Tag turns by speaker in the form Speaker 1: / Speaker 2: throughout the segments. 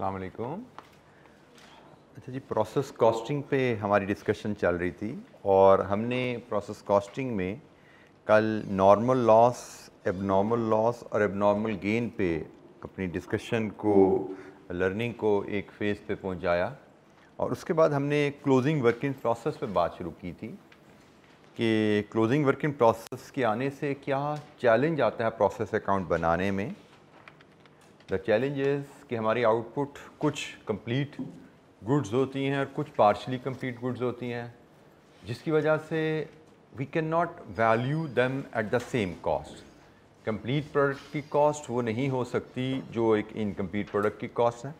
Speaker 1: वालेकुम अच्छा जी process costing पे हमारी डिस्कशन चल रही थी और हमने प्रोसेस कॉस्टिंग में कल नॉर्मल लॉस एबनॉर्मल लॉस और एबनॉर्मल गेन पे अपनी डिस्कशन को लर्निंग को एक फ़ेज़ पे पहुँचाया और उसके बाद हमने क्लोजिंग वर्किंग प्रोसेस पे बात शुरू की थी कि क्लोजिंग वर्किंग प्रोसेस के आने से क्या चैलेंज आता है प्रोसेस अकाउंट बनाने में द चैलेंज इज़ कि हमारी आउटपुट कुछ कंप्लीट गुड्स होती हैं और कुछ पार्शली कंप्लीट गुड्स होती हैं, जिसकी वजह से we can not value them at the same cost complete product की कॉस्ट वो नहीं हो सकती जो एक इनकम्प्लीट प्रोडक्ट की कॉस्ट है।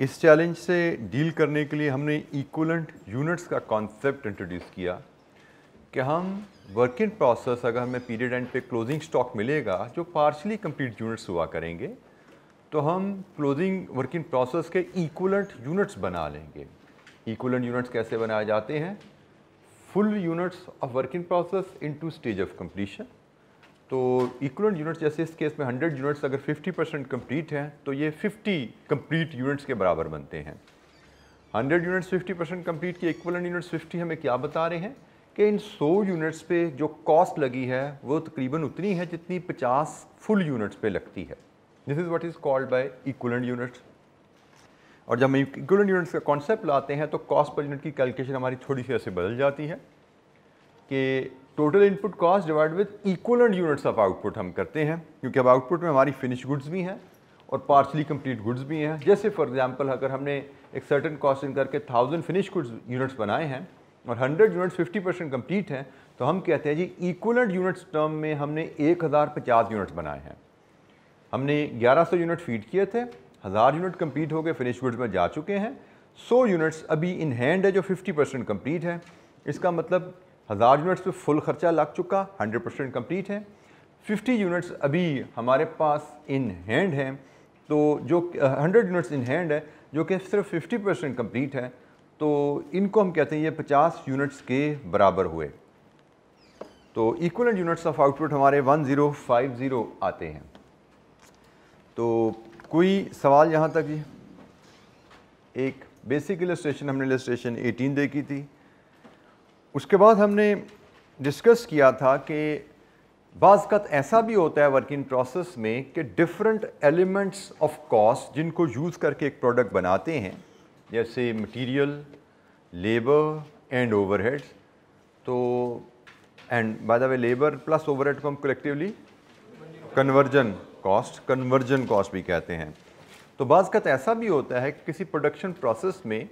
Speaker 1: इस चैलेंज से डील करने के लिए हमने इक्वलेंट यूनिट्स का कॉन्सेप्ट इंट्रोड्यूस किया कि हम वर्किंग प्रोसेस अगर हमें पीरियड एंड पे क्लोजिंग स्टॉक मिलेगा, जो पार्शली कंप्लीट यूनिट्स हुआ करेंगे तो हम क्लोजिंग वर्किंग प्रोसेस के इक्वलेंट यूनिट्स बना लेंगे। इक्वलेंट यूनिट्स कैसे बनाए जाते हैं? Full units of working process into stage of completion तो इक्वलेंट यूनिट्स जैसे इस केस में 100 यूनिट्स अगर 50 परसेंट कंप्लीट हैं तो ये 50 कंप्लीट यूनिट्स के बराबर बनते हैं। 100 यूनिट्स 50 परसेंट कंप्लीट की इक्वलेंट यूनिट्स 50 हमें क्या बता रहे हैं? कि इन 100 यूनिट्स पे जो कॉस्ट लगी है, वो तकरीबन उतनी है जितनी 50 फुल यूनिट्स पे लगती है। This is what is called by equivalent units और जब हम इक्वलेंट यूनिट्स का कॉन्सेप्ट लाते हैं तो कॉस्ट पर यूनिट की कैलकुलेशन हमारी थोड़ी सी ऐसे बदल जाती है कि total input cost divide with equivalent units of output हम करते हैं, क्योंकि अब आउटपुट में हमारी फिनिश गुड्स भी हैं और पार्शली कंप्लीट गुड्स भी हैं। जैसे फॉर एग्जांपल अगर हमने एक सर्टन कॉस्टिंग करके थाउज़ेंड फिनिश गुड्स यूनिट्स बनाए हैं और hundred units fifty percent complete हैं तो हम कहते हैं जी इक्वलेंट यूनिट्स टर्म में हमने एक हज़ार पचास यूनिट्स बनाए हैं। हमने 1100 यूनिट फ़ीड किए थे, हज़ार यूनिट कंप्लीट हो गए फिनिश गुड्स में जा चुके हैं। 100 यूनिट्स अभी इन हैंड है जो 50 परसेंट कंप्लीट है। इसका मतलब हज़ार यूनिट्स पे फुल खर्चा लग चुका 100 परसेंट कंप्लीट है। 50 यूनिट्स अभी हमारे पास इन हैंड हैं तो जो 100 यूनिट्स इन हैंड है, जो कि सिर्फ़ 50 परसेंट कंप्लीट है तो इनको हम कहते हैं ये 50 यूनिट्स के बराबर हुए। तो इक्वलेंट यूनिट्स ऑफ़ आउटपुट हमारे 1050 आते हैं। तो कोई सवाल यहाँ तक ही एक बेसिक इलस्ट्रेशन हमने इलस्ट्रेशन 18 देखी थी। उसके बाद हमने डिस्कस किया था कि बाज़त ऐसा भी होता है वर्किंग प्रोसेस में कि डिफरेंट एलिमेंट्स ऑफ़ कॉस्ट जिनको यूज़ करके एक प्रोडक्ट बनाते हैं, जैसे मटेरियल लेबर एंड ओवरहेड्स तो and by the way labour plus overhead को हम collectively conversion cost conversion cost भी कहते हैं। तो बाज़ ऐसा भी होता है कि किसी प्रोडक्शन प्रोसेस में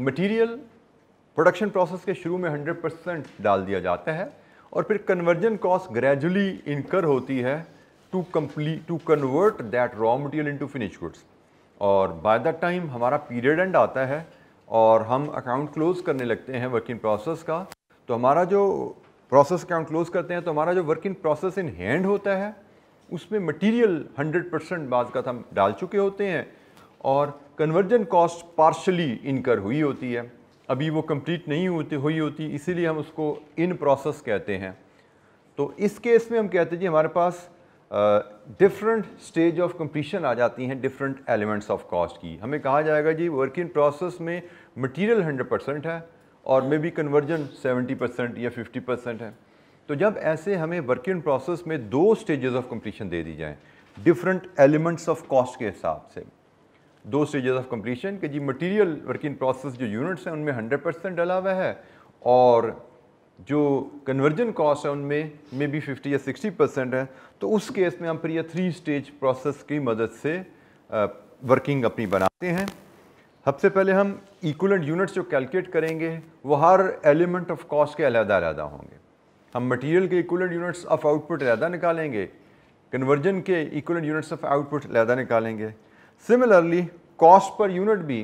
Speaker 1: मटेरियल प्रोडक्शन प्रोसेस के शुरू में 100 परसेंट डाल दिया जाता है और फिर कन्वर्जन कॉस्ट ग्रेजुअली इनकर होती है to complete to convert that raw material into finish goods और बाय द टाइम हमारा पीरियड एंड आता है और हम अकाउंट क्लोज करने लगते हैं वर्किंग प्रोसेस का। तो हमारा जो प्रोसेस अकाउंट क्लोज करते हैं तो हमारा जो वर्किंग प्रोसेस इन हैंड होता है उसमें मटेरियल 100 परसेंट बाज का हम डाल चुके होते हैं और कन्वर्जन कॉस्ट पार्शली इनकर हुई होती है। अभी वो कंप्लीट नहीं होती हुई होती इसीलिए हम उसको इन प्रोसेस कहते हैं। तो इस केस में हम कहते हैं जी हमारे पास डिफरेंट स्टेज ऑफ़ कंप्लीशन आ जाती हैं डिफरेंट एलिमेंट्स ऑफ़ कॉस्ट की। हमें कहा जाएगा जी वर्किंग प्रोसेस में मटेरियल 100 परसेंट है और मे बी कन्वर्जन 70 परसेंट या 50 परसेंट है। तो जब ऐसे हमें वर्किंग प्रोसेस में दो स्टेजेस ऑफ़ कंप्लीशन दे दी जाएँ डिफरेंट एलिमेंट्स ऑफ़ कॉस्ट के हिसाब से। दो स्टेजेस ऑफ़ कंप्लीशन कि जी मटेरियल वर्किंग प्रोसेस जो यूनिट्स हैं, उनमें 100 परसेंट डला हुआ है और जो कन्वर्जन कॉस्ट है, उनमें मे बी 50 या 60 परसेंट है तो उस केस में हम फिर ये थ्री स्टेज प्रोसेस की मदद से वर्किंग अपनी बनाते हैं। सबसे पहले हम इक्वलेंट यूनिट्स जो कैलकुलेट करेंगे, वो हर एलिमेंट ऑफ़ कॉस्ट के अलहदा अलहदा होंगे। हम मटेरियल के इक्वलेंट यूनिट्स ऑफ़ आउटपुट अलहदा निकालेंगे कन्वर्जन के इक्वलेंट यूनिट्स ऑफ़ आउटपुट अलहदा निकालेंगे। सिमिलरली कॉस्ट पर यूनिट भी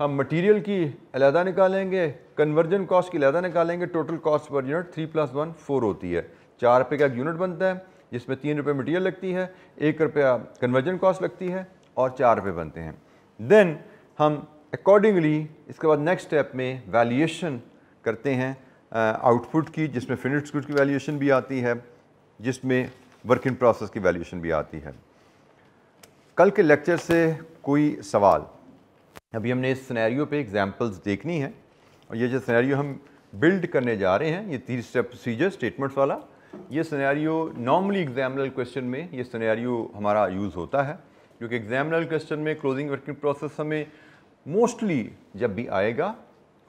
Speaker 1: हम मटेरियल की अलहदा निकालेंगे कन्वर्जन कॉस्ट की अलहदा निकालेंगे total cost per unit three plus one four होती है। चार रुपये का एक यूनिट बनता है, जिसमें तीन रुपये मटीरियल लगती है, एक रुपया कन्वर्जन कॉस्ट लगती है और चार रुपये बनते हैं। देन हम अकॉर्डिंगली इसके बाद नेक्स्ट स्टेप में वैल्यूएशन करते हैं। आउटपुट की, जिसमें फिनिश गुड की वैल्यूएशन भी आती है, जिसमें वर्क इन प्रोसेस की वैल्यूएशन भी आती है। कल के लेक्चर से कोई सवाल? अभी हमने इस सिनेरियो पे एग्जांपल्स देखनी है, और ये जो सिनेरियो हम बिल्ड करने जा रहे हैं, ये तीन स्टेप प्रोसीजर स्टेटमेंट्स वाला, ये सिनेरियो नॉर्मली एग्जामिनल क्वेश्चन में ये सिनेरियो हमारा यूज़ होता है, क्योंकि एग्जामिनल क्वेश्चन में क्लोजिंग वर्किंग प्रोसेस हमें मोस्टली जब भी आएगा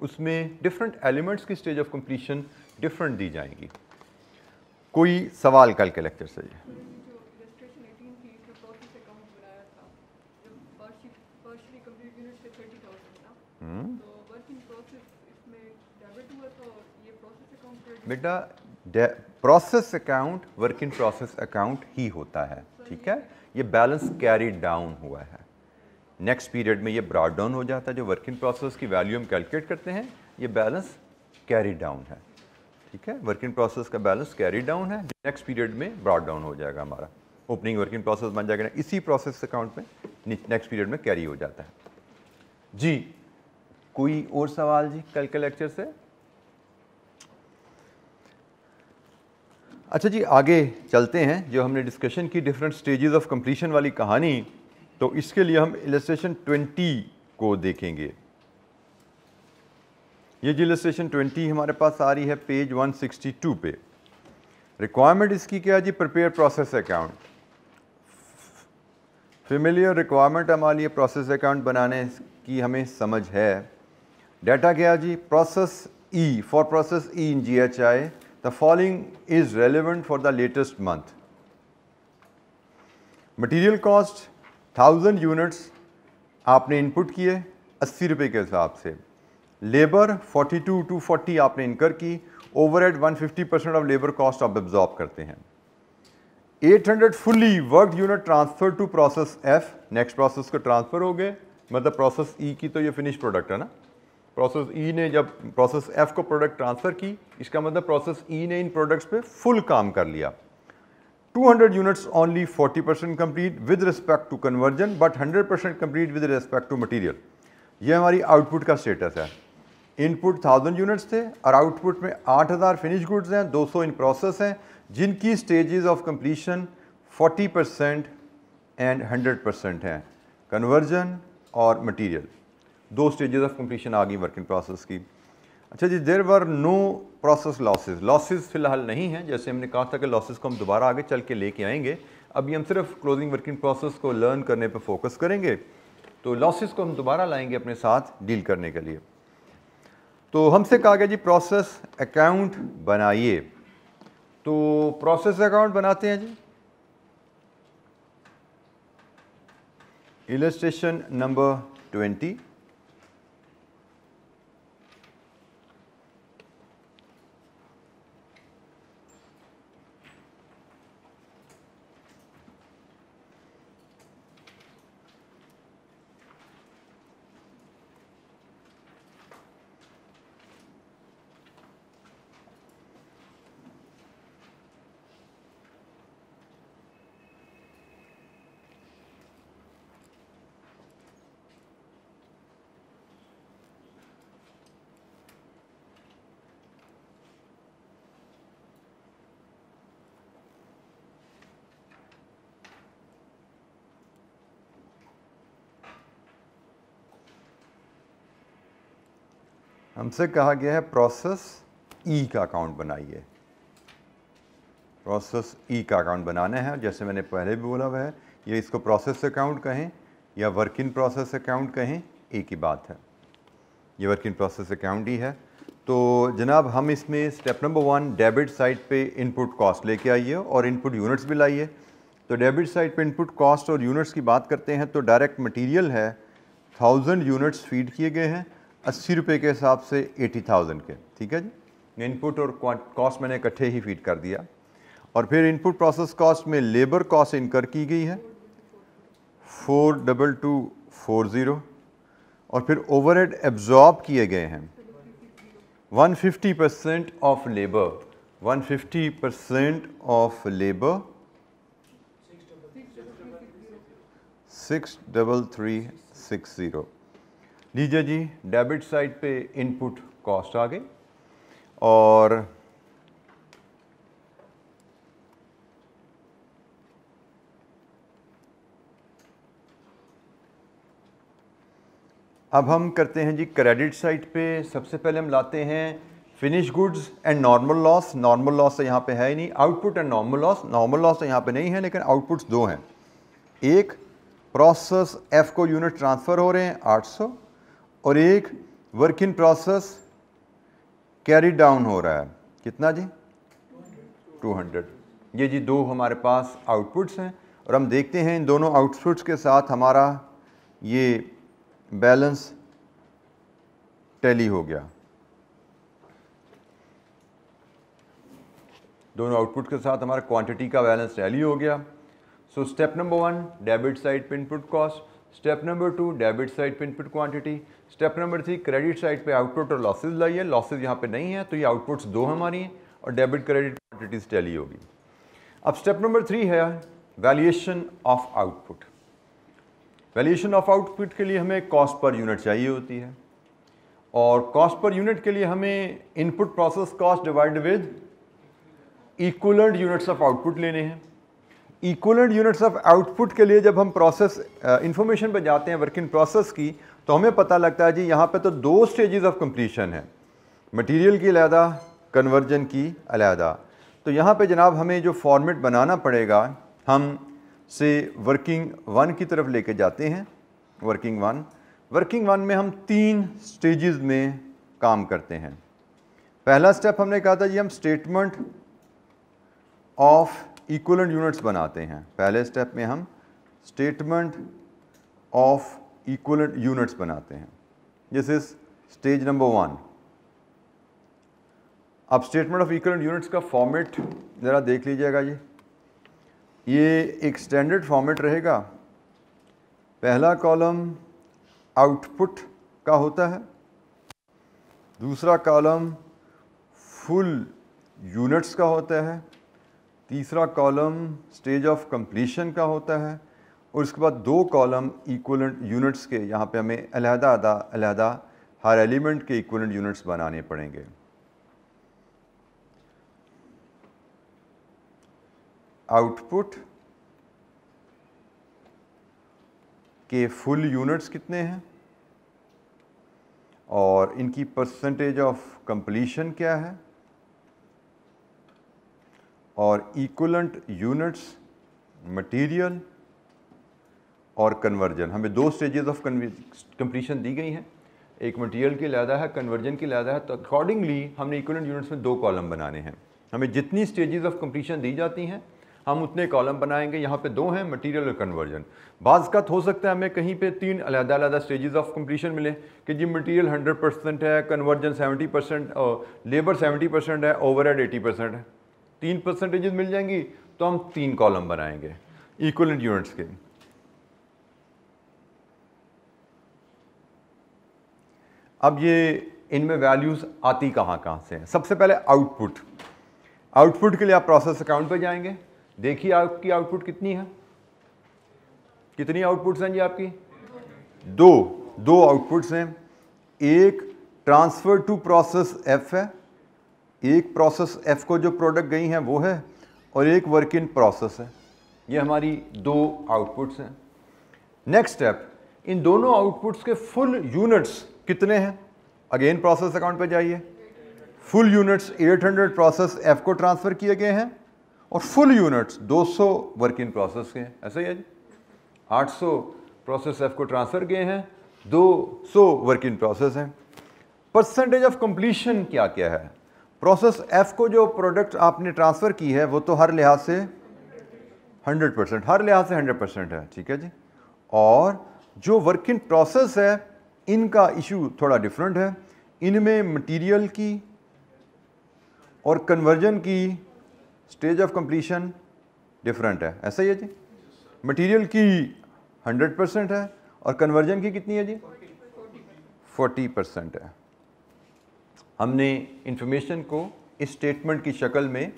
Speaker 1: उसमें डिफरेंट एलिमेंट्स की स्टेज ऑफ़ कंप्लीशन डिफरेंट दी जाएँगी। कोई सवाल कल के लेक्चर से?
Speaker 2: जो illustration 18 थी इसमें process account बनाया था जब partially partially complete units थे। 30,000 ना work in process इसमें debit हुआ था और ये process account credit
Speaker 1: बेटा process account work in process account ही होता है ठीक है। ये बैलेंस कैरी डाउन हुआ है। नेक्स्ट पीरियड में ये ब्रॉड डाउन हो जाता है, जो वर्किंग प्रोसेस की वैल्यू हम कैलकुलेट करते हैं, ये बैलेंस कैरी डाउन है। ठीक है? वर्किंग प्रोसेस का बैलेंस कैरी डाउन है नेक्स्ट पीरियड में ब्रॉड डाउन हो जाएगा हमारा। ओपनिंग वर्किंग प्रोसेस बन जाएगा, इसी प्रोसेस अकाउंट में नेक्स्ट पीरियड में कैरी हो जाता है। जी, कोई और सवाल जी कल के लेक्चर से? अच्छा जी, आगे चलते हैं, जो हमने डिस्कशन की डिफरेंट स्टेजेस ऑफ़ कंप्लीशन वाली कहानी तो इसके लिए हम इलस्ट्रेशन 20 को देखेंगे। ये जी इलस्ट्रेशन 20 हमारे पास आ रही है पेज 162 पे। रिक्वायरमेंट इसकी क्या है जी? Prepare process account familiar requirement हमारे लिए प्रोसेस अकाउंट बनाने की हमें समझ है। डाटा क्या जी? Process E for process E in G H I the following is relevant for the latest month material cost thousand units आपने इनपुट किए अस्सी रुपये के हिसाब से। लेबर 42 टू 40 आपने इनकर की overhead 150 percent of labour cost आप एब्जॉर्ब करते हैं। 800 fully work unit transfer to process F next process को ट्रांसफ़र हो गए मतलब प्रोसेस ई e की तो ये फिनिश प्रोडक्ट है ना? प्रोसेस ई e ने जब प्रोसेस एफ़ को प्रोडक्ट ट्रांसफ़र की, इसका मतलब प्रोसेस ई e ने इन प्रोडक्ट्स पे फुल काम कर लिया। 200 units only 40% complete with respect to conversion, but 100% complete with respect to material. ये हमारी आउटपुट का स्टेटस है। इनपुट 1000 यूनिट्स थे, और आउटपुट में 8000 फिनिश गुड्स हैं 200 इन प्रोसेस हैं, जिनकी stages of completion 40 percent and 100 percent हैं। कन्वर्जन और मटेरियल दो स्टेजेस ऑफ़ कंप्लीशन आ गई वर्किंग प्रोसेस की। अच्छा जी there were no process losses losses फ़िलहाल नहीं हैं। जैसे हमने कहा था कि लॉसेस को हम दोबारा आगे चल के लेके आएँगे। अभी हम सिर्फ़ क्लोजिंग वर्किंग प्रोसेस को लर्न करने पर फोकस करेंगे। तो लॉसेस को हम दोबारा लाएँगे अपने साथ डील करने के लिए। तो हमसे कहा गया जी प्रोसेस अकाउंट बनाइए। तो प्रोसेस अकाउंट बनाते हैं जी। इलस्ट्रेशन नंबर ट्वेंटी हमसे कहा गया है प्रोसेस ई का अकाउंट बनाइए। प्रोसेस ई का अकाउंट बनाना है, जैसे मैंने पहले भी बोला हुआ है, ये इसको प्रोसेस अकाउंट कहें या वर्क इन प्रोसेस अकाउंट कहें, एक ही बात है। ये वर्क इन प्रोसेस अकाउंट ही है। तो जनाब, हम इसमें step number one debit side पे इनपुट कॉस्ट लेके आइए और इनपुट यूनिट्स भी लाइए। तो डेबिट साइड पे इनपुट कॉस्ट और यूनिट्स की बात करते हैं तो डायरेक्ट मटेरियल है थाउज़ेंड यूनिट्स फ़ीड किए गए हैं। अस्सी रुपये के हिसाब से एटी थाउज़ेंड के, ठीक है जी? इनपुट और कॉस्ट मैंने इकट्ठे ही फ़ीड कर दिया। और फिर इनपुट प्रोसेस कॉस्ट में लेबर कॉस्ट इनकर की गई है, four double two four zero. और फिर ओवरहेड एब्जॉर्ब किए गए हैं 150 percent of labour 150 percent of labour six double three, six zero. लीजिए जी, डेबिट साइड पे इनपुट कॉस्ट आ गई और अब हम करते हैं जी क्रेडिट साइड पे। सबसे पहले हम लाते हैं finish goods and normal loss. Normal loss तो यहाँ पे है ही नहीं। Output and normal loss. Normal loss तो यहाँ पे नहीं है, लेकिन आउटपुट्स दो हैं। एक, प्रोसेस एफ़ को यूनिट ट्रांसफ़र हो रहे हैं 800 और एक work in process carry down हो रहा है। कितना जी? 200 ये जी दो हमारे पास आउटपुट्स हैं और हम देखते हैं इन दोनों आउटपुट्स के साथ हमारा ये बैलेंस टैली हो गया। दोनों आउटपुट के साथ हमारा क्वांटिटी का बैलेंस टैली हो गया। So step number one debit side पे input cost step number two debit side पे input quantity step number three credit side पे आउटपुट और लॉसेज लाइए लॉसेज यहाँ पे नहीं है तो ये आउटपुट्स दो हमारी हैं और डेबिट क्रेडिट क्वांटिटीज टैली होगी। अब स्टेप नंबर थ्री है valuation of output valuation of output के लिए हमें कॉस्ट पर यूनिट चाहिए होती है। और कॉस्ट पर यूनिट के लिए हमें input process cost divide with equivalent units of output लेने हैं। इक्वलेंट यूनिट्स ऑफ़ आउटपुट के लिए जब हम प्रोसेस इंफॉर्मेशन पर जाते हैं वर्क इन प्रोसेस की तो हमें पता लगता है जी यहाँ पे तो दो स्टेजेस ऑफ़ कंप्लीशन है। मटेरियल की अलहदा कन्वर्जन की अलहदा। तो यहाँ पे जनाब हमें जो फॉर्मेट बनाना पड़ेगा, हम से वर्किंग वन की तरफ़ लेके जाते हैं वर्किंग वन वर्किंग वन में हम तीन स्टेजेस में काम करते हैं। पहला स्टेप हमने कहा था जी हम स्टेटमेंट ऑफ़ इक्वलेंट यूनिट्स बनाते हैं। पहले स्टेप में हम स्टेटमेंट ऑफ़ इक्वलेंट यूनिट्स बनाते हैं। This is stage number one अब स्टेटमेंट ऑफ़ इक्वलेंट यूनिट्स का फॉर्मेट ज़रा देख लीजिएगा ये ये एक स्टैंडर्ड फॉर्मेट रहेगा। पहला कॉलम आउटपुट का होता है। दूसरा कॉलम फुल यूनिट्स का होता है। तीसरा कॉलम स्टेज ऑफ़ कंप्लीशन का होता है और उसके बाद दो कॉलम इक्वलेंट यूनिट्स के, यहाँ पे हमें अलहदा अलहदा, हर एलिमेंट के इक्वलेंट यूनिट्स बनाने पड़ेंगे। आउटपुट के फुल यूनिट्स कितने हैं? और इनकी परसेंटेज ऑफ़ कंप्लीशन क्या है? और इक्वलेंट यूनिट्स मटेरियल और कन्वर्जन हमें दो स्टेजेस ऑफ़ कंप्लीशन दी गई हैं। एक मटेरियल की लादा है कन्वर्जन की लादा है। तो अकॉर्डिंगली हमने इक्वलेंट यूनिट्स में दो कॉलम बनाने हैं। हमें जितनी स्टेजेस ऑफ़ कंप्लीशन दी जाती हैं, हम उतने कॉलम बनाएँगे। यहाँ पे दो हैं मटेरियल और कन्वर्जन बाज़ का हो सकता है हमें कहीं पे तीन अलहदा अलहदा स्टेजेस ऑफ़ कंप्लीशन मिले कि जी मटेरियल 100 परसेंट है कन्वर्जन 70 परसेंट लेबर 70 परसेंट है ओवरहेड 80 परसेंट है। तीन परसेंटेजेस मिल जाएँगी तो हम तीन कॉलम बनाएँगे इक्वलेंट यूनिट्स के। अब ये, इनमें वैल्यूज़ आती कहाँ कहाँ से हैं? सबसे पहले आउटपुट आउटपुट के लिए आप प्रोसेस अकाउंट पर जाएँगे, देखिए आपकी आउटपुट कितनी है। कितनी आउटपुट्स हैं जी आपकी? दो दो आउटपुट्स हैं। एक ट्रांसफ़र टू प्रोसेस एफ़ है। एक प्रोसेस एफ़ को जो प्रोडक्ट गई हैं, वो है, और एक वर्क इन प्रोसेस है। ये हमारी दो आउटपुट्स हैं। नेक्स्ट स्टेप इन दोनों आउटपुट्स के फुल यूनिट्स कितने हैं? अगेन प्रोसेस अकाउंट पे जाइए। फुल यूनिट्स 800 प्रोसेस एफ़ को ट्रांसफ़र किए गए हैं, और full units 200 work in process के हैं। ऐसा ही है जी। 800 प्रोसेस एफ़ को ट्रांसफ़र किए हैं 200 वर्क इन प्रोसेस हैं। परसेंटेज ऑफ़ कंप्लीशन क्या क्या है? प्रोसेस एफ़ को जो प्रोडक्ट आपने ट्रांसफ़र की है, वो तो हर लिहाज से 100 परसेंट हर लिहाज से 100 परसेंट है, ठीक है जी? और जो वर्किंग प्रोसेस है, इनका इशू थोड़ा डिफरेंट है। इनमें मटेरियल की और कन्वर्जन की स्टेज ऑफ़ कंप्लीशन डिफरेंट है। ऐसा ही है जी? मटेरियल की 100 परसेंट है और कन्वर्जन की कितनी है जी? 40 परसेंट है। हमने इंफॉर्मेशन को इस स्टेटमेंट की शक्ल में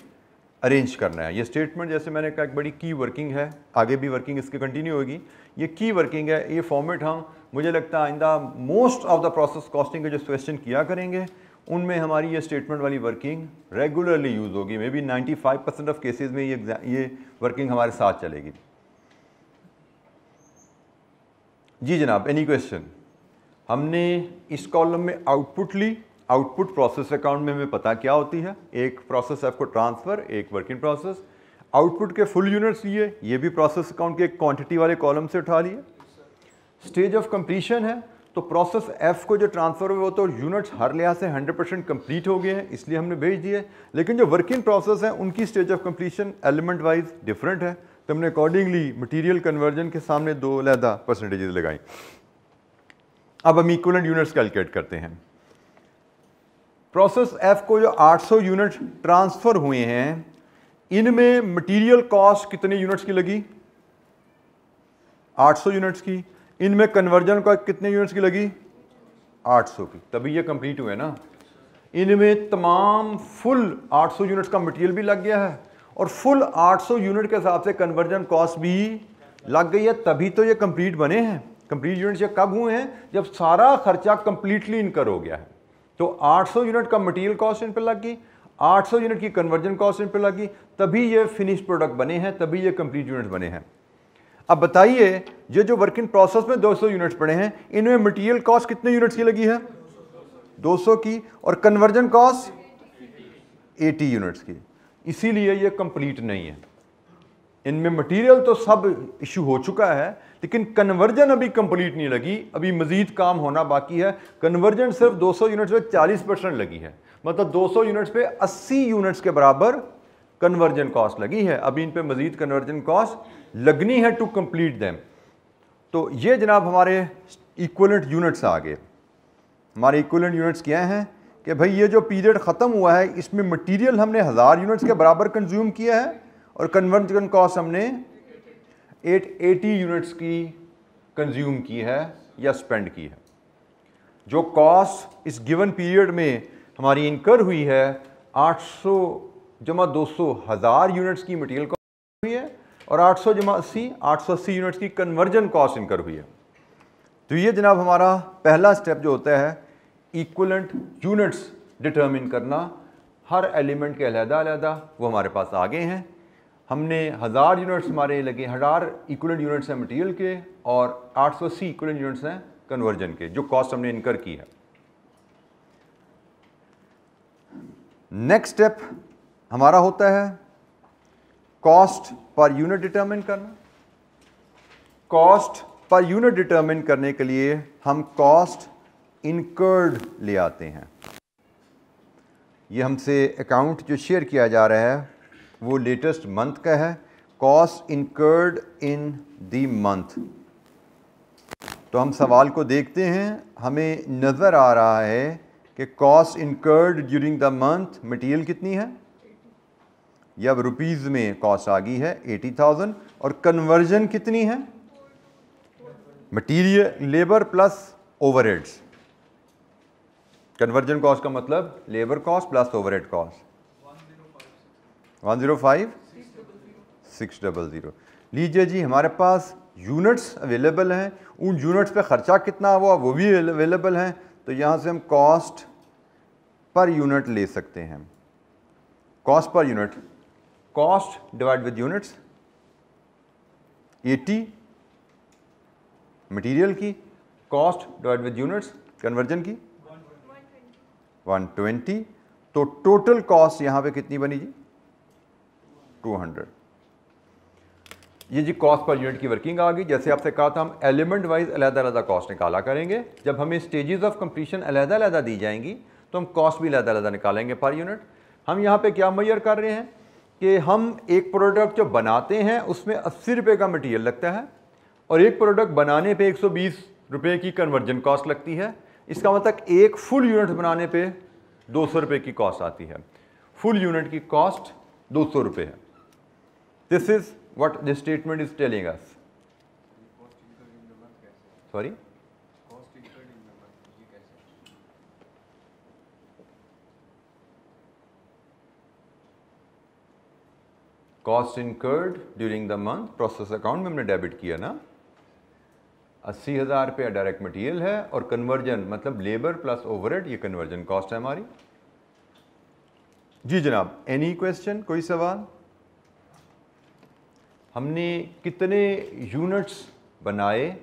Speaker 1: अरेंज करना है। ये स्टेटमेंट जैसे मैंने कहा, एक बड़ी की वर्किंग है। आगे भी वर्किंग इसकी कंटिन्यू होगी। ये की वर्किंग है। ये फॉर्मेट हम, मुझे लगता है, आइंदा most of the process costing के जो क्वेश्चन किया करेंगे, उनमें हमारी ये स्टेटमेंट वाली वर्किंग रेगुलरली यूज़ होगी। Maybe 95 percent of cases में ये ये वर्किंग हमारे साथ चलेगी। जी जनाब एनी क्वेश्चन हमने इस कॉलम में आउटपुट ली आउटपुट प्रोसेस अकाउंट में हमें पता क्या होती है? एक प्रोसेस एफ़ को ट्रांसफ़र, एक वर्किंग प्रोसेस। आउटपुट के फुल यूनिट्स लिए, ये भी प्रोसेस अकाउंट के क्वांटिटी वाले कॉलम से उठा लिए। स्टेज ऑफ़ कंप्लीशन है तो प्रोसेस एफ़ को जो ट्रांसफ़र हुआ वो तो यूनिट्स हर लिहाज से 100 परसेंट कंप्लीट हो गए हैं, इसलिए हमने भेज दिए। लेकिन जो वर्किंग प्रोसेस है, उनकी stage of completion element wise different है। तो हमने अकॉर्डिंगली मटीरियल कन्वर्जन के सामने दो लहदा परसेंटेजेस लगाई। अब हम इक्वलेंट यूनिट्स कैलकुलेट करते हैं। प्रोसेस एफ़ को जो 800 यूनिट ट्रांसफ़र हुए हैं, इनमें मटेरियल कॉस्ट कितने यूनिट्स की लगी? 800 यूनिट्स की। इनमें कन्वर्जन का कितने यूनिट्स की लगी? 800 की। तभी ये कंप्लीट हुए ना। इनमें तमाम फुल 800 यूनिट्स का मटेरियल भी लग गया है और फुल 800 यूनिट के हिसाब से कन्वर्जन कॉस्ट भी लग गई है। तभी तो ये कंप्लीट बने हैं। कंप्लीट यूनिट्स ये कब हुए हैं? जब सारा खर्चा कंप्लीटली इनकर हो गया है। तो 800 यूनिट का मटेरियल कॉस्ट इन पर लग गई 800 यूनिट की कन्वर्जन कॉस्ट इन पर लगी तभी ये फिनिश प्रोडक्ट बने हैं, तभी ये कंप्लीट यूनिट बने हैं। अब बताइए, ये जो वर्किंग प्रोसेस में 200 यूनिट्स पड़े हैं, इनमें मटेरियल कॉस्ट कितने यूनिट्स की लगी है? 200 की, और कन्वर्जन कॉस्ट 80 यूनिट्स की। इसीलिए ये कंप्लीट नहीं है। इनमें मटेरियल तो सब इशू हो चुका है लेकिन कन्वर्जन अभी कंप्लीट नहीं लगी। अभी मजीद काम होना बाकी है। कन्वर्जन सिर्फ़ 200 यूनिट्स पे 40 परसेंट लगी है। मतलब 200 यूनिट्स पे 80 यूनिट्स के बराबर कन्वर्जन कॉस्ट लगी है। अभी इन पे मजीद कन्वर्जन कॉस्ट लगनी है टू कंप्लीट दैम तो ये जनाब हमारे इक्वलेंट यूनिट्स आ गए। हमारे इक्वलेंट यूनिट्स क्या हैं? कि भाई ये जो पीरियड ख़त्म हुआ है, इसमें मटेरियल हमने हज़ार यूनिट्स के बराबर कंज्यूम किया है और कन्वर्जन कॉस्ट हमने एट एटी यूनिट्स की कंज्यूम की है या स्पेंड की है। जो कॉस्ट इस गिवन पीरियड में हमारी इनकर हुई है 800 जमा 200 हज़ार यूनिट्स की मटेरियल कॉस्ट हुई है और 800 जमा अस्सी, आठ यूनिट्स की कन्वर्जन कॉस्ट इनकर हुई है। तो ये जनाब हमारा पहला स्टेप जो होता है इक्वलेंट यूनिट्स डिटर्मिन करना। हर एलिमेंट के अलहदा अलहदा वो हमारे पास आ गए हैं। हमने हज़ार यूनिट्स हमारे लगे, हज़ार इक्वलेंट यूनिट्स हैं मटेरियल के और आठ सौ अस्सी इक्वलेंट यूनिट्स हैं कन्वर्जन के, जो कॉस्ट हमने इनकर की है। नेक्स्ट स्टेप हमारा होता है कॉस्ट पर यूनिट डिटरमिन करना। कॉस्ट पर यूनिट डिटरमिन करने के लिए हम कॉस्ट इनकर्ड ले आते हैं। ये हमसे अकाउंट जो शेयर किया जा रहा है वो लेटेस्ट मंथ का है cost incurred in the month तो हम सवाल को देखते हैं, हमें नज़र आ रहा है कि cost incurred during the month material कितनी है? या रुपीज़ में कॉस्ट आ गई है एटी थाउज़ेंड और कन्वर्जन कितनी है? Material labour plus overheads conversion cost का मतलब labour cost plus overhead cost one zero five? Six double zero. लीजिए जी, हमारे पास यूनिट्स अवेलेबल हैं। उन यूनिट्स पे ख़र्चा कितना हुआ, वो भी अवेलेबल हैं। तो यहाँ से हम कॉस्ट पर यूनिट ले सकते हैं। Cost per unit cost divide with units 80 material की। Cost divide with units conversion की। 120 तो टोटल कॉस्ट यहाँ पे कितनी बनी जी? 200 ये जी कॉस्ट पर यूनिट की वर्किंग आ गई। जैसे आपसे कहा था, हम एलिमेंट वाइज अलहदा कॉस्ट निकाला करेंगे। जब हमें स्टेजेस ऑफ़ कंप्लीशन अलहदा दी जाएँगी तो हम कॉस्ट भी अलहदा निकालेंगे पर यूनिट हम यहाँ पे क्या मैयर कर रहे हैं कि हम एक प्रोडक्ट जो बनाते हैं, उसमें अस्सी रुपये का मटीरियल लगता है और एक प्रोडक्ट बनाने पे 120 रुपए की कन्वर्जन कॉस्ट लगती है। इसका मतलब एक फुल यूनिट बनाने पे दो सौ रुपये की कॉस्ट आती है। फुल यूनिट की कॉस्ट दो सौ रुपये है। This is what this statement is telling us sorry cost incurred during the month process account में हमने डेबिट किया ना। अस्सी हज़ार रुपया डायरेक्ट मटेरियल है और कन्वर्जन मतलब लेबर प्लस ओवरहेड ये कन्वर्जन कॉस्ट है हमारी। जी जनाब एनी क्वेश्चन कोई सवाल? हमने कितने यूनिट्स बनाए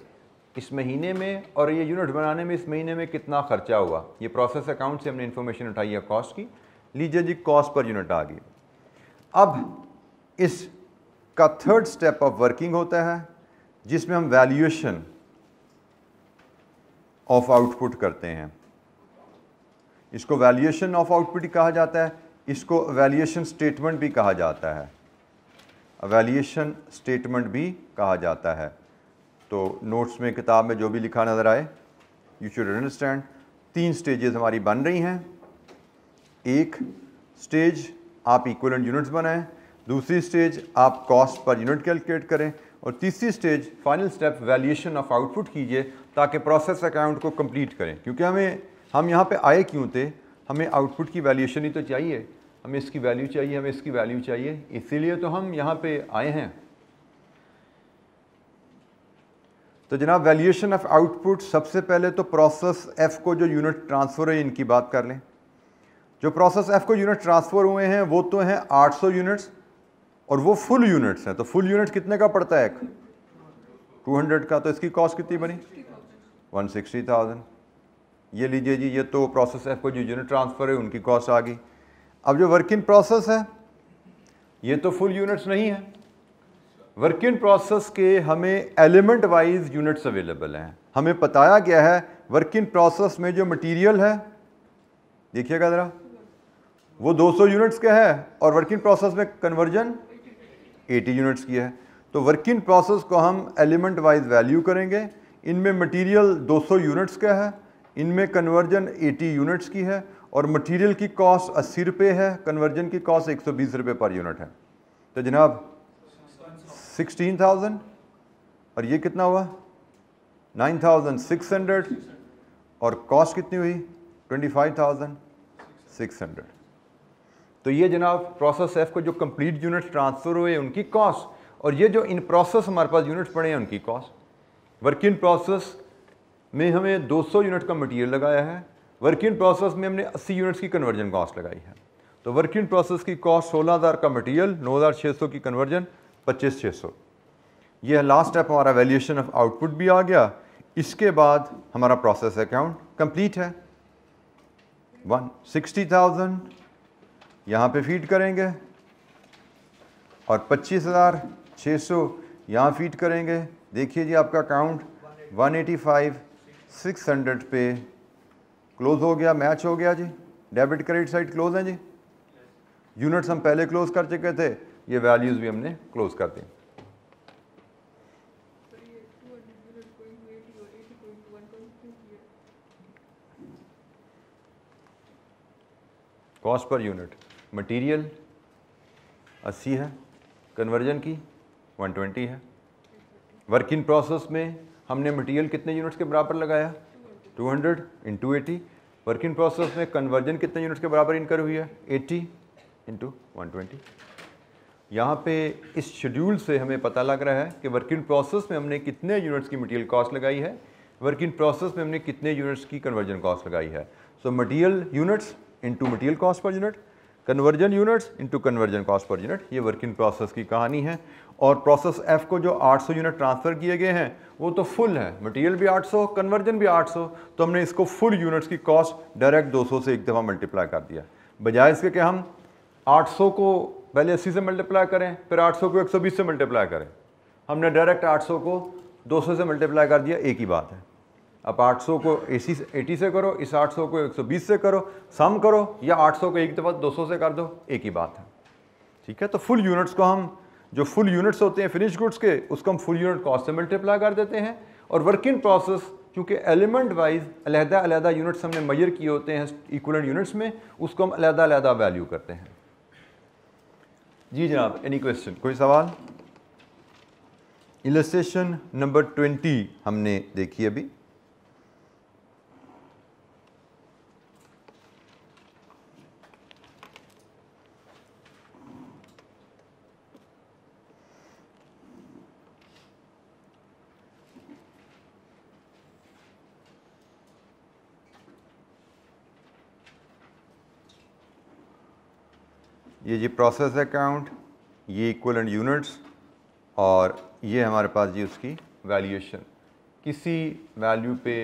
Speaker 1: इस महीने में, और ये यूनिट बनाने में इस महीने में कितना खर्चा हुआ? ये प्रोसेस अकाउंट से हमने इन्फॉर्मेशन उठाई है कॉस्ट की। लीजिए जी कॉस्ट पर यूनिट आ गई। अब इस का थर्ड स्टेप ऑफ़ वर्किंग होता है, जिसमें हम वैल्यूएशन ऑफ़ आउटपुट करते हैं। इसको वैल्यूएशन ऑफ़ आउटपुट कहा जाता है, इसको वैल्यूएशन स्टेटमेंट भी कहा जाता है। वैल्यूएशन स्टेटमेंट भी कहा जाता है। तो नोट्स में, किताब में जो भी लिखा नज़र आए यू शुड अंडरस्टैंड तीन स्टेजेस हमारी बन रही हैं। एक स्टेज आप इक्वलेंट यूनिट्स बनाएँ, दूसरी स्टेज आप कॉस्ट पर यूनिट कैलकुलेट करें, और तीसरी stage final step valuation of output कीजिए, ताकि प्रोसेस अकाउंट को कंप्लीट करें। क्योंकि हमें, हम यहाँ पे आए क्यों थे? हमें आउटपुट की वैल्यूएशन ही तो चाहिए। हमें इसकी वैल्यू चाहिए हमें इसकी वैल्यू चाहिए। इसीलिए तो हम यहाँ पे आए हैं। तो जनाब वैल्यूएशन ऑफ़ आउटपुट सबसे पहले तो प्रोसेस एफ़ को जो यूनिट ट्रांसफ़र है इनकी बात कर लें। जो प्रोसेस एफ़ को यूनिट ट्रांसफ़र हुए हैं वो तो हैं 800 यूनिट्स और वो फुल यूनिट्स हैं। तो फुल यूनिट कितने का पड़ता है एक? 200 का। तो इसकी कॉस्ट कितनी बनी? 160,000 ये लीजिए जी ये तो प्रोसेस एफ़ को जो यूनिट ट्रांसफ़र है उनकी कॉस्ट आ गई। अब जो वर्क इन प्रोसेस है, ये तो फुल यूनिट्स नहीं है। वर्क इन प्रोसेस के हमें एलिमेंट वाइज यूनिट्स अवेलेबल हैं। हमें बताया गया है वर्क इन प्रोसेस में जो मटेरियल है, देखिएगा ज़रा, वो 200 यूनिट्स का है और वर्क इन प्रोसेस में कन्वर्जन 80 यूनिट्स की है। तो वर्क इन प्रोसेस को हम एलिमेंट वाइज वैल्यू करेंगे। इनमें मटेरियल 200 यूनिट्स का है, इनमें कन्वर्जन 80 यूनिट्स की है। और मटेरियल की कॉस्ट अस्सी रुपये है कन्वर्जन की कॉस्ट एक सौ बीस रुपये पर यूनिट है। तो जनाब सिक्सटीन थाउज़ेंड और ये कितना हुआ? नाइन थाउज़ेंड सिक्स हंड्रेड और कॉस्ट कितनी हुई? Twenty five thousand six hundred तो ये जनाब प्रोसेस एफ़ को जो कंप्लीट यूनिट्स ट्रांसफ़र हुए, उनकी कॉस्ट और ये जो इन प्रोसेस हमारे पास यूनिट्स पड़े हैं, उनकी कॉस्ट वर्क इन प्रोसेस में हमें 200 यूनिट का मटेरियल लगाया है वर्क इन प्रोसेस में हमने 80 यूनिट्स की कन्वर्जन कॉस्ट लगाई है। तो वर्क इन प्रोसेस की कॉस्ट 16000 का मटेरियल 9600 की कन्वर्जन 25600 ये लास्ट स्टेप हमारा वैल्यूएशन ऑफ़ आउटपुट भी आ गया। इसके बाद हमारा प्रोसेस अकाउंट कंप्लीट है। वन सिक्सटी थाउज़ेंड यहाँ पर फ़ीड करेंगे और पच्चीस हज़ार छः सौ यहाँ फ़ीड करेंगे। देखिए जी आपका अकाउंट 185 600 पे क्लोज हो गया मैच हो गया जी। डेबिट क्रेडिट साइड क्लोज है जी। यूनिट्स हम पहले क्लोज कर चुके थे, ये वैल्यूज़ भी हमने क्लोज कर दी। कॉस्ट पर यूनिट मटेरियल 80 है कन्वर्जन की 120 है। वर्क इन प्रोसेस में हमने मटेरियल कितने यूनिट्स के बराबर लगाया? 200 hundred into eighty work in process में कन्वर्जन कितने यूनिट्स के बराबर इनकर हुई है? 80 इंटू वन ट्वेंटी यहाँ पे इस शेड्यूल से हमें पता लग रहा है कि वर्क इन प्रोसेस में हमने कितने यूनिट्स की मटेरियल कॉस्ट लगाई है। वर्क इन प्रोसेस में हमने कितने यूनिट्स की कन्वर्जन कॉस्ट लगाई है। So material units into material cost per unit conversion units into conversion cost per unit ये वर्क इन प्रोसेस की कहानी है। और प्रोसेस एफ़ को जो 800 यूनिट ट्रांसफ़र किए गए हैं, वो तो फुल है। मटेरियल भी 800 कन्वर्जन भी 800 तो हमने इसको फुल यूनिट्स की कॉस्ट डायरेक्ट 200 से एक दफ़ा मल्टीप्लाई कर दिया। बजाय इसके कि हम 800 को पहले 80 से मल्टीप्लाई करें, फिर 800 को 120 से मल्टीप्लाई करें। हमने डायरेक्ट 800 को 200 से मल्टीप्लाई कर दिया, एक ही बात है। अब 800 को एसी एटी से करो, इस 800 को 120 से करो, सम करो, या 800 को एक दफ़ा 200 से कर दो, एक ही बात है। ठीक है? तो फुल यूनिट्स को हम, जो फुल यूनिट्स होते हैं फिनिश गुड्स के, उसको हम फुल यूनिट कॉस्ट से मल्टीप्लाई कर देते हैं और वर्क इन प्रोसेस, क्योंकि एलिमेंट वाइज अलहदा अलहदा यूनिट्स हमने मैयर किए होते हैं इक्वलेंट यूनिट्स में, उसको हम अलहदा अलहदा वैल्यू करते हैं। जी जनाब एनी क्वेश्चन कोई सवाल? इलस्ट्रेशन नंबर ट्वेंटी हमने देखी अभी। ये जी प्रोसेस अकाउंट ये इक्वलेंट यूनिट्स और ये हमारे पास जी उसकी वैल्यूएशन किसी वैल्यू पे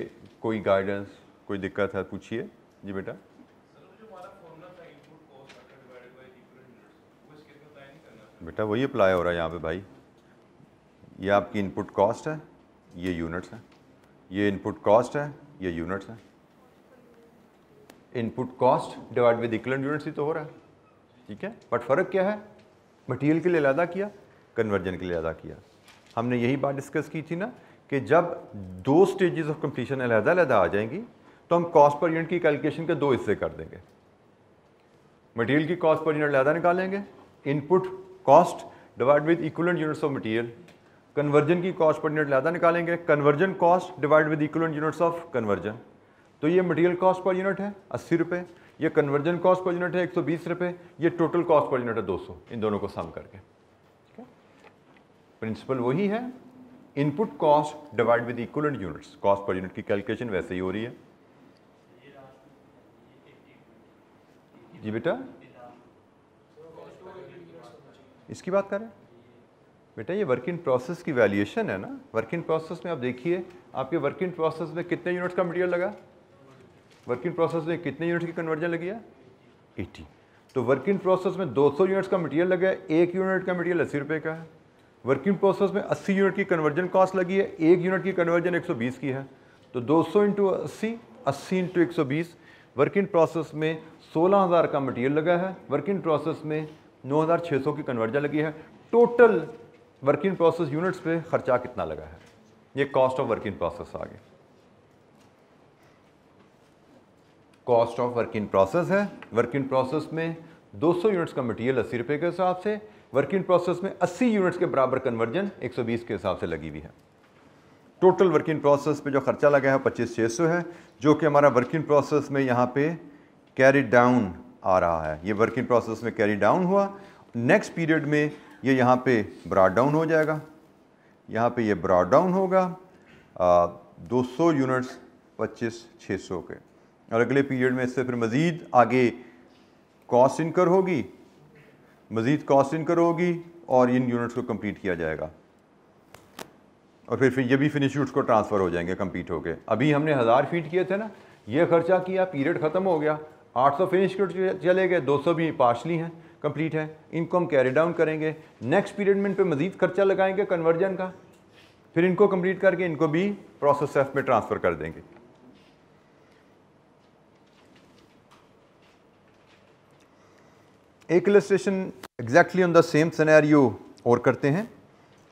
Speaker 1: कोई गाइडेंस कोई दिक्कत है पूछिए जी बेटा। बेटा वही अप्लाई हो रहा है यहाँ पे भाई। ये आपकी इनपुट कॉस्ट है ये यूनिट्स हैं। ये इनपुट कॉस्ट है ये यूनिट्स हैं। Input cost divide with equivalent units ही तो हो रहा है। ठीक है? बट फ़र्क क्या है? मटेरियल के लिए अलहदा किया कन्वर्जन के लिए अलहदा किया। हमने यही बात डिस्कस की थी ना, कि जब दो स्टेजेस ऑफ़ कंप्लीशन अलहदा अलहदा आ जाएँगी तो हम कॉस्ट पर यूनिट की कैलकुलेशन के दो हिस्से कर देंगे। मटेरियल की कॉस्ट पर यूनिट अलहदा निकालेंगे input cost divide with equivalent units of material conversion की कॉस्ट पर यूनिट अलहदा निकालेंगे conversion cost divide with equivalent units of conversion तो ये मटेरियल कॉस्ट पर यूनिट है, अस्सी रुपये ये कन्वर्जन कॉस्ट पर यूनिट है एक सौ बीस ये टोटल कॉस्ट पर यूनिट है दो सौ, इन दोनों को सम करके। प्रिंसिपल वही है input cost divide with equivalent units cost per unit की कैलकुलेशन वैसे ही हो रही है। जी बेटा? इसकी बात करें। बेटा, ये वर्क इन प्रोसेस की वैल्यूएशन है ना? वर्क इन प्रोसेस में आप देखिए, आपके वर्क इन प्रोसेस में कितने यूनिट्स का मटेरियल लगा? वर्क इन प्रोसेस में कितने यूनिट की कन्वर्जन लगी है? 80 तो वर्क इन प्रोसेस में 200 यूनिट्स का मटेरियल लगा है, एक यूनिट का मटेरियल अस्सी रुपये का है. वर्क इन प्रोसेस में 80 यूनिट की कन्वर्जन कॉस्ट लगी है, एक यूनिट की कन्वर्जन 120 की है. तो 200 सौ इंटू अस्सी अस्सी इंटू एक वर्क इन प्रोसेस में 16000 का मटेरियल लगा है. वर्क इन प्रोसेस में 9600 की कन्वर्जन लगी है. Total work in process units पे खर्चा कितना लगा है? ये cost of work in process आ गया cost of work in process है। वर्क इन प्रोसेस में 200 यूनिट्स का मटेरियल अस्सी रुपये के हिसाब से वर्क इन प्रोसेस में 80 यूनिट्स के बराबर कन्वर्जन 120 के हिसाब से लगी हुई है। टोटल वर्क इन प्रोसेस पे जो खर्चा लगा है पच्चीस छः सौ है, जो कि हमारा वर्क इन प्रोसेस में यहाँ पे कैरी डाउन आ रहा है। ये वर्क इन प्रोसेस में कैरी डाउन हुआ। नेक्स्ट पीरियड में ये यहाँ पे ब्रॉड डाउन हो जाएगा। यहाँ पे ये ब्रॉड डाउन होगा दो सौ यूनिट्स पच्चीस छः सौ के। और अगले पीरियड में इससे फिर मज़ीद आगे कॉस्ट इनकर होगी, मज़ीद कॉस्ट इनकर होगी और इन यूनिट्स को कंप्लीट किया जाएगा। और फिर फिर ये भी फिनिश यूट्स को ट्रांसफ़र हो जाएँगे कंप्लीट होके अभी हमने हज़ार फीट किए थे ना, ये खर्चा किया, पीरियड ख़त्म हो गया। 800 फिनिश चले गए 200 भी पार्शली हैं कंप्लीट है। इनको हम कैरी डाउन करेंगे। नेक्स्ट पीरियड में इन पर मज़ीद खर्चा लगाएँगे कन्वर्जन का। फिर इनको कंप्लीट करके इनको भी प्रोसेस एफ़ में ट्रांसफ़र कर देंगे। एक illustration exactly on the same scenario और करते हैं।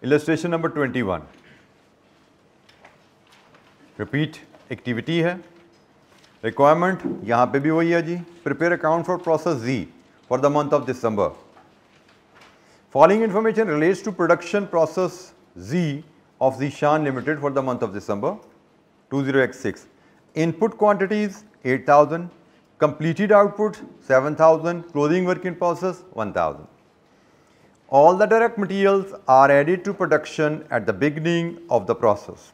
Speaker 1: Illustration number twenty one repeat activity है। रिक्वायरमेंट यहाँ पे भी वही है जी। Prepare account for process G for the month of December following information relates to production process G of Zishan limited for the month of December 20x6 input quantities 8000 completed output 7000 closing work in process 1000 all the direct materials are added to production at the beginning of the process.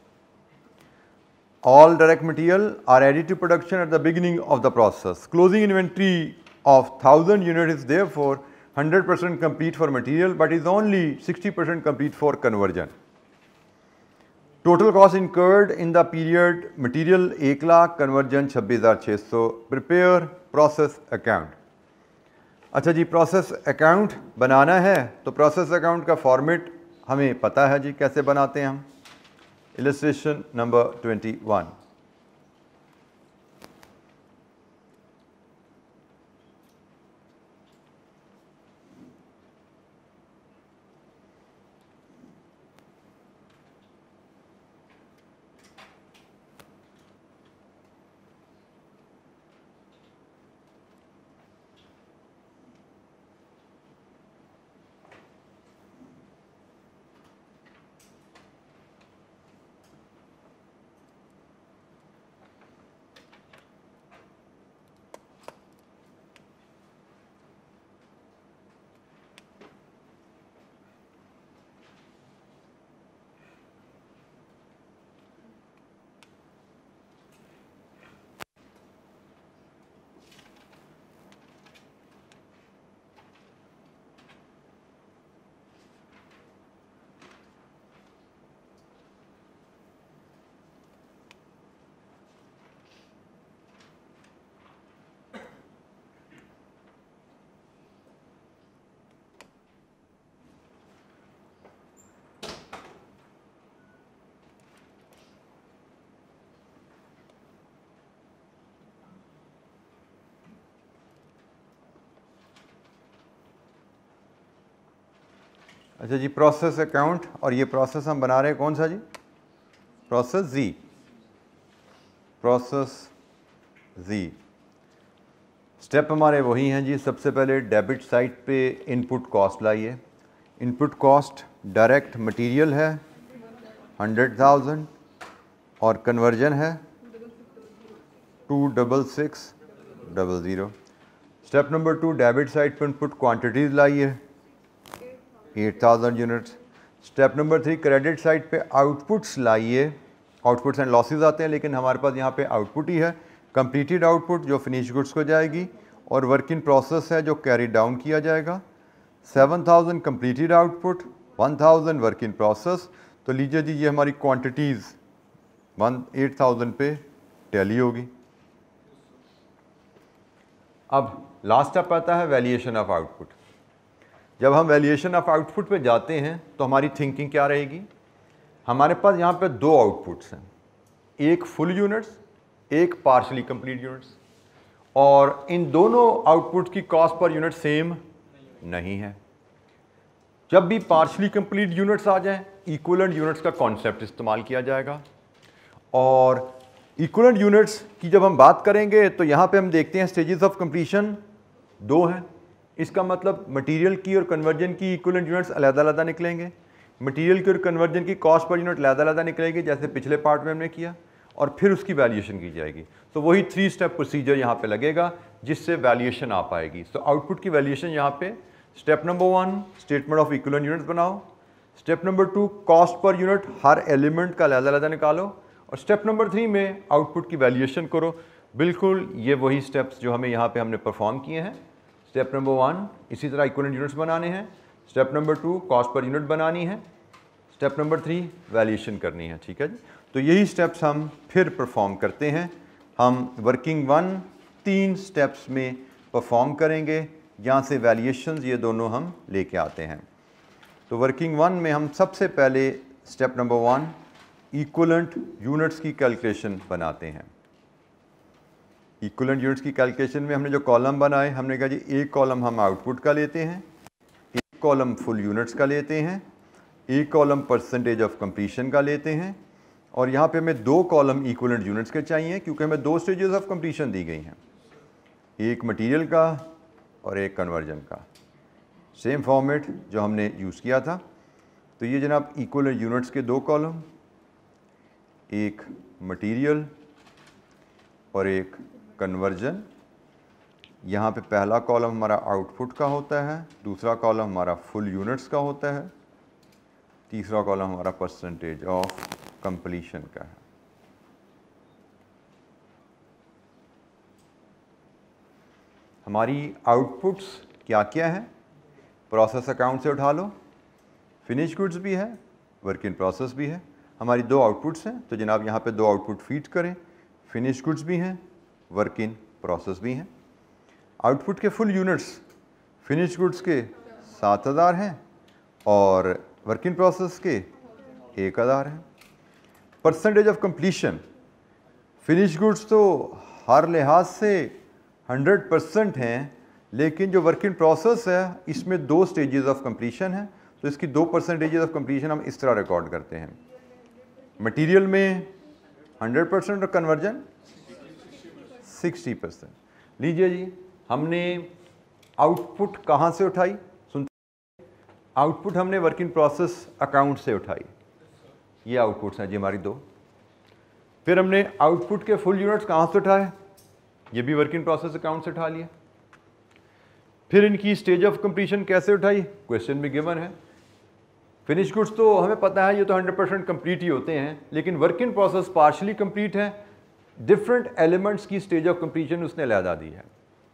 Speaker 1: All direct material are added to production at the beginning of the process. Closing inventory of 1000 units is therefore 100% complete for material but is only 60% complete for conversion total cost incurred in the period material एक lakh conversion छब्बीस हज़ार छः सौ prepare process account अच्छा जी process account बनाना है तो process account का फॉर्मेट हमें पता है जी, कैसे बनाते हैं हम? इलस्ट्रेशन नंबर ट्वेंटी वन अच्छा जी प्रोसेस अकाउंट और ये प्रोसेस हम बना रहे हैं कौन सा जी? Process G process G step हमारे वही हैं जी, सबसे पहले डेबिट साइट पे इनपुट कॉस्ट लाइए। इनपुट कॉस्ट डायरेक्ट मटेरियल है हंड्रेड थाउज़ेंड और कन्वर्जन है two double six double zero step number two debit side पर इनपुट क्वांटिटीज़ लाइए। Eight thousand units step number three credit side पे outputs लाइए। Outputs and losses आते हैं, लेकिन हमारे पास यहाँ पे आउटपुट ही है। कंप्लीटेड आउटपुट जो फिनिश गुड्स को जाएगी, और वर्क इन प्रोसेस है, जो कैरी डाउन किया जाएगा। Seven thousand completed output one thousand work in process तो लीजिए जी, ये हमारी क्वांटिटीज़ वन एट थाउज़ेंड पे टैली होगी। अब लास्ट स्टेप आता है वैल्यूएशन ऑफ़ आउटपुट जब हम वैल्यूएशन ऑफ़ आउटपुट पे जाते हैं तो हमारी थिंकिंग क्या रहेगी? हमारे पास यहाँ पे दो आउटपुट्स हैं। एक फुल यूनिट्स एक पार्शली कंप्लीट यूनिट्स और इन दोनों आउटपुट की कॉस्ट पर यूनिट सेम नहीं है। जब भी पार्शली कंप्लीट यूनिट्स आ जाएँ इक्वलेंट यूनिट्स का कॉन्सेप्ट इस्तेमाल किया जाएगा। और इक्वलेंट यूनिट्स की जब हम बात करेंगे तो यहाँ पे हम देखते हैं स्टेजेस ऑफ़ कंप्लीशन दो हैं। इसका मतलब मटेरियल की और कन्वर्जन की इक्वलेंट यूनिट्स अलग-अलग निकलेंगे। मटेरियल की और कन्वर्जन की कॉस्ट पर यूनिट अलग-अलग निकलेगी, जैसे पिछले पार्ट में हमने किया, और फिर उसकी वैल्यूएशन की जाएगी। तो वही थ्री स्टेप प्रोसीजर यहाँ पे लगेगा, जिससे वैल्यूएशन आ पाएगी। तो आउटपुट की वैल्यूएशन यहाँ पे step number one statement of equivalent units बनाओ। Step number two cost per unit हर एलिमेंट का अलग अलग निकालो। और स्टेप नंबर थ्री में आउटपुट की वैल्यूएशन करो। बिल्कुल, ये वही स्टेप्स जो हमें यहाँ पे हमने परफॉर्म किए हैं। स्टेप नंबर वन इसी तरह इक्वलेंट यूनिट्स बनाने हैं। Step number two cost per unit बनानी है। स्टेप नंबर थ्री वैल्यूएशन करनी है, ठीक है जी? तो यही स्टेप्स हम फिर परफॉर्म करते हैं। हम वर्किंग वन तीन स्टेप्स में परफॉर्म करेंगे। यहाँ से वैल्यूएशंस ये दोनों हम लेके आते हैं। तो वर्किंग वन में हम सबसे पहले step number one equivalent units की कैलकुलेशन बनाते हैं। इक्वलेंट यूनिट्स की कैलकुलेशन में हमने जो कॉलम बनाए, हमने कहा जी, एक कॉलम हम आउटपुट का लेते हैं, एक कॉलम फुल यूनिट्स का लेते हैं, एक कॉलम परसेंटेज ऑफ़ कंप्लीशन का लेते हैं, और यहाँ पे हमें दो कॉलम इक्वलेंट यूनिट्स के चाहिए, क्योंकि हमें दो स्टेजेस ऑफ़ कंप्लीशन दी गई हैं। एक मटेरियल का और एक कन्वर्जन का। सेम फॉर्मेट जो हमने यूज़ किया था। तो ये जनाब इक्वलेंट यूनिट्स के दो कॉलम एक मटेरियल और एक कन्वर्जन यहाँ पे पहला कॉलम हमारा आउटपुट का होता है, दूसरा कॉलम हमारा फुल यूनिट्स का होता है, तीसरा कॉलम हमारा परसेंटेज ऑफ़ कंप्लीशन का है। हमारी आउटपुट्स क्या क्या है? प्रोसेस अकाउंट से उठा लो फिनिश गुड्स भी है वर्क इन प्रोसेस भी है। हमारी दो आउटपुट्स हैं तो जनाब यहाँ पे दो आउटपुट फ़ीड करें फिनिश गुड्स भी हैं वर्क इन प्रोसेस भी हैं। आउटपुट के फुल यूनिट्स फिनिश गुड्स के सात हज़ार हैं और वर्क इन प्रोसेस के एक हज़ार हैं। Percentage of completion finish goods तो हर लिहाज से 100 परसेंट हैं, लेकिन जो वर्क इन प्रोसेस है, इसमें दो स्टेजेस ऑफ़ कंप्लीशन है तो इसकी दो परसेंटेजेस ऑफ़ कंप्लीशन हम इस तरह रिकॉर्ड करते हैं। मटेरियल में 100 परसेंट कन्वर्जन 60 परसेंट। लीजिए जी, हमने आउटपुट कहाँ से उठाई? सुनते आउटपुट हमने वर्क इन प्रोसेस अकाउंट से उठाई। ये आउटपुट्स हैं जी हमारी दो। फिर हमने आउटपुट के फुल यूनिट्स कहाँ से उठाए? ये भी वर्क इन प्रोसेस अकाउंट से उठा लिया। फिर इनकी स्टेज ऑफ़ कंप्लीशन कैसे उठाई? क्वेश्चन भी गिवन है। फिनिश गुड्स तो हमें पता है, ये तो 100 परसेंट कंप्लीट ही होते हैं, लेकिन work in process partially complete है। डिफरेंट एलिमेंट्स की स्टेज ऑफ़ कंप्लीशन उसने लहदा दी है।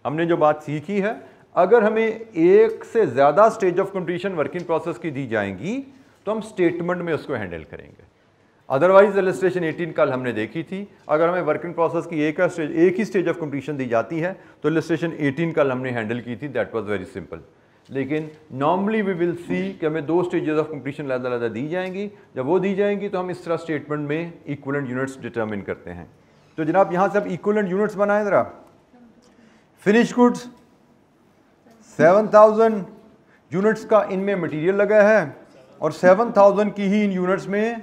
Speaker 1: हमने जो बात सीखी है, अगर हमें एक से ज़्यादा stage of completion working process की दी जाएँगी तो हम स्टेटमेंट में उसको हैंडल करेंगे। अदरवाइज़ इलस्ट्रेशन 18 कल हमने देखी थी। अगर हमें वर्किंग प्रोसेस की एक स्टेज एक ही स्टेज ऑफ़ कंप्लीशन दी जाती है तो इलस्ट्रेशन 18 कल हमने हैंडल की थी। दैट वाज वेरी सिंपल लेकिन नॉर्मली वी विल सी कि हमें दो स्टेजेस ऑफ़ कंप्लीशन लहदा लहदा दी जाएँगी। जब वो दी जाएँगी तो हम इस तरह स्टेटमेंट में इक्वलेंट यूनिट्स डिटर्मिन करते हैं। तो जनाब, यहाँ से अब इक्वलेंट यूनिट्स बनाए ज़रा। Finish goods seven thousand units का इनमें मटीरियल लगा है और 7000 की ही इन यूनिट्स में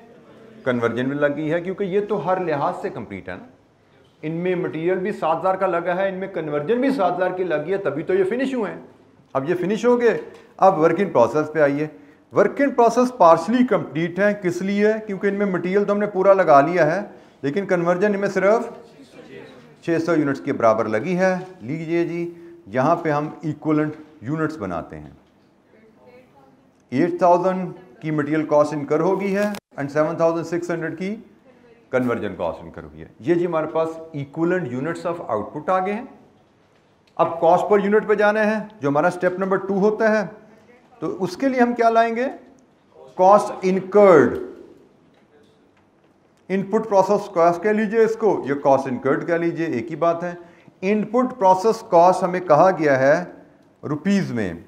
Speaker 1: कन्वर्जन भी लगी है, क्योंकि ये तो हर लिहाज से कंप्लीट है ना। इनमें मटेरियल भी 7000 का लगा है, इनमें कन्वर्जन भी 7000 की लगी है, तभी तो ये फिनिश हुए हैं। अब ये फिनिश हो गए। अब वर्क इन प्रोसेस पे आइए। Work in process partially complete है। किस लिए? क्योंकि इनमें मटेरियल तो हमने पूरा लगा लिया है। लेकिन कन्वर्जन इनमें सिर्फ़ 600 यूनिट्स के बराबर लगी है। लीजिए जी, यहाँ पे हम इक्वलेंट यूनिट्स बनाते हैं। 8000 की मटेरियल कॉस्ट इनकर होगी है एंड 7600 की कन्वर्जन कॉस्ट इनकर हुई है। ये जी हमारे पास इक्वलेंट यूनिट्स ऑफ़ आउटपुट आ गए हैं। अब कॉस्ट पर यूनिट पे जाना है, जो हमारा स्टेप नंबर टू होता है तो उसके लिए हम क्या लाएँगे? Cost incurred input process cost कह लीजिए इसको, ये कॉस्ट इनकर्ड कह लीजिए, एक ही बात है। इनपुट प्रोसेस कॉस्ट हमें कहा गया है रुपीज़ में।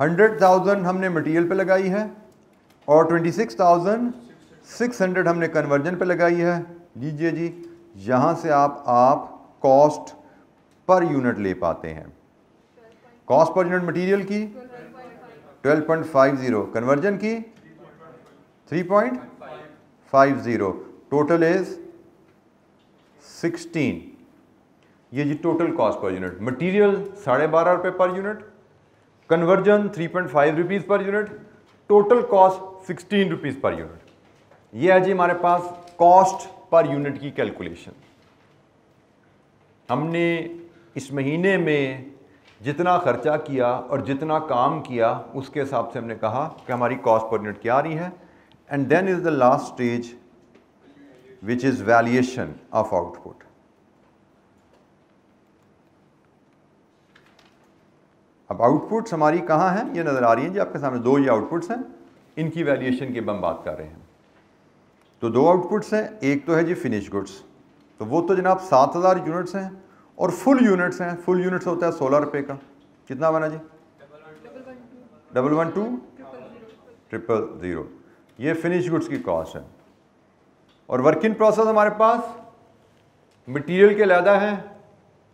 Speaker 1: हंड्रेड थाउज़ेंड हमने मटेरियल पे लगाई है और twenty six thousand six hundred हमने कन्वर्जन पे लगाई है। लीजिए जी, यहाँ से आप आप कॉस्ट पर यूनिट ले पाते हैं। कॉस्ट पर यूनिट मटेरियल की? 12.50 कन्वर्जन की? 3.50 टोटल इज़ 16 ये जी total cost per unit material साढ़े बारह रुपये per unit conversion 3.5 rupees per unit total cost 16 rupees per unit ये है जी हमारे पास कॉस्ट पर यूनिट की कैलकुलेशन हमने इस महीने में जितना खर्चा किया और जितना काम किया, उसके हिसाब से हमने कहा कि हमारी कॉस्ट पर यूनिट क्या आ रही है? And then is the last stage which is valuation of output अब आउटपुट्स हमारी कहाँ हैं? ये नज़र आ रही हैं जी आपके सामने दो ये आउटपुट्स हैं इनकी वैल्यूएशन की हम बात कर रहे हैं। तो दो आउटपुट्स हैं एक तो है जी फिनिश गुड्स तो वो तो जनाब सात हज़ार यूनिट्स हैं और फुल यूनिट्स हैं। फुल यूनिट्स होता है सोलह रुपये का। कितना बना जी? Double one two triple zero ये फिनिश गुड्स की कॉस्ट है। और वर्किंग प्रोसेस हमारे पास मटेरियल के लहदा है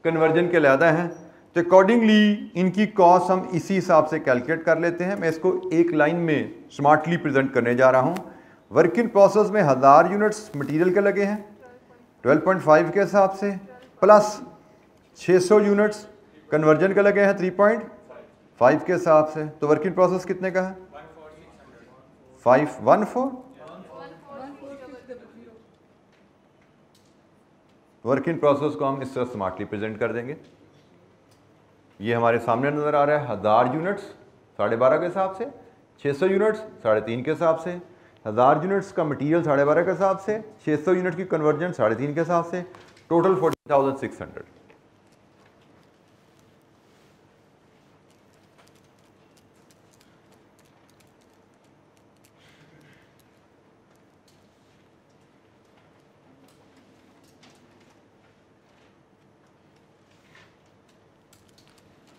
Speaker 1: कन्वर्जन के लहदा हैं तो अकॉर्डिंगली इनकी कॉस्ट हम इसी हिसाब से कैलकुलेट कर लेते हैं। मैं इसको एक लाइन में स्मार्टली प्रेजेंट करने जा रहा हूँ। वर्किंग प्रोसेस में हज़ार यूनिट्स मटेरियल के लगे हैं 12.5 के हिसाब से प्लस 600 यूनिट्स कन्वर्जन के लगे हैं 3.5 के हिसाब से। तो वर्किंग प्रोसेस कितने का है? Five one four work in process को हम इस तरह स्मार्टली प्रेजेंट कर देंगे। ये हमारे सामने नज़र आ रहा है हज़ार यूनिट्स साढ़े बारह के हिसाब से 600 यूनिट्स साढ़े तीन के हिसाब से हज़ार यूनिट्स का मटेरियल साढ़े बारह के हिसाब से 600 यूनिट की कन्वर्जन साढ़े तीन के हिसाब से टोटल 40,600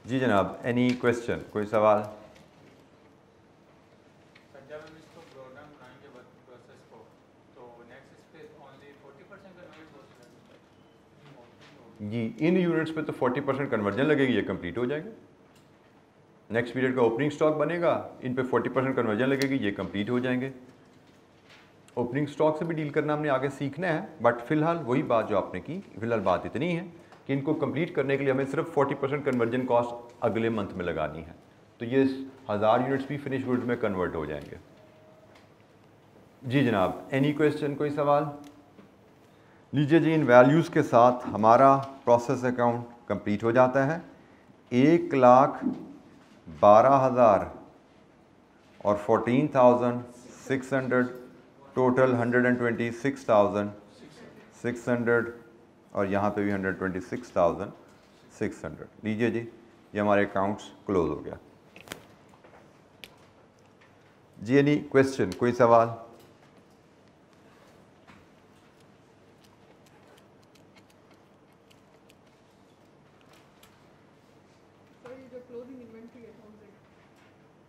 Speaker 1: जी जनाब एनी क्वेश्चन कोई सवाल?
Speaker 3: तो next space only 40 percent convert
Speaker 1: जी इन यूनिट्स पे तो 40 परसेंट कन्वर्जन लगेगी ये कंप्लीट हो जाएगा। नेक्स्ट पीरियड का ओपनिंग स्टॉक बनेगा इन पे 40 परसेंट कन्वर्जन लगेगी ये कंप्लीट हो जाएँगे। ओपनिंग स्टॉक से भी डील करना हमने आगे सीखना है बट फ़िलहाल वही बात जो आपने की फ़िलहाल बात इतनी है। कि इनको कंप्लीट करने के लिए हमें सिर्फ़ 40 परसेंट कन्वर्जन कॉस्ट अगले मंथ में लगानी है। तो ये हज़ार यूनिट्स भी फिनिश गुड्स में कन्वर्ट हो जाएँगे। जी जनाब एनी क्वेश्चन कोई सवाल? लीजिए जी, इन वैल्यूज़ के साथ हमारा प्रोसेस अकाउंट कंप्लीट हो जाता है। एक लाख बारह हज़ार और fourteen thousand six hundred total hundred and twenty six thousand six hundred और यहाँ पे भी hundred twenty six thousand six hundred लीजिए जी ये हमारे अकाउंट्स क्लोज हो गया। जी एनी क्वेश्चन कोई सवाल?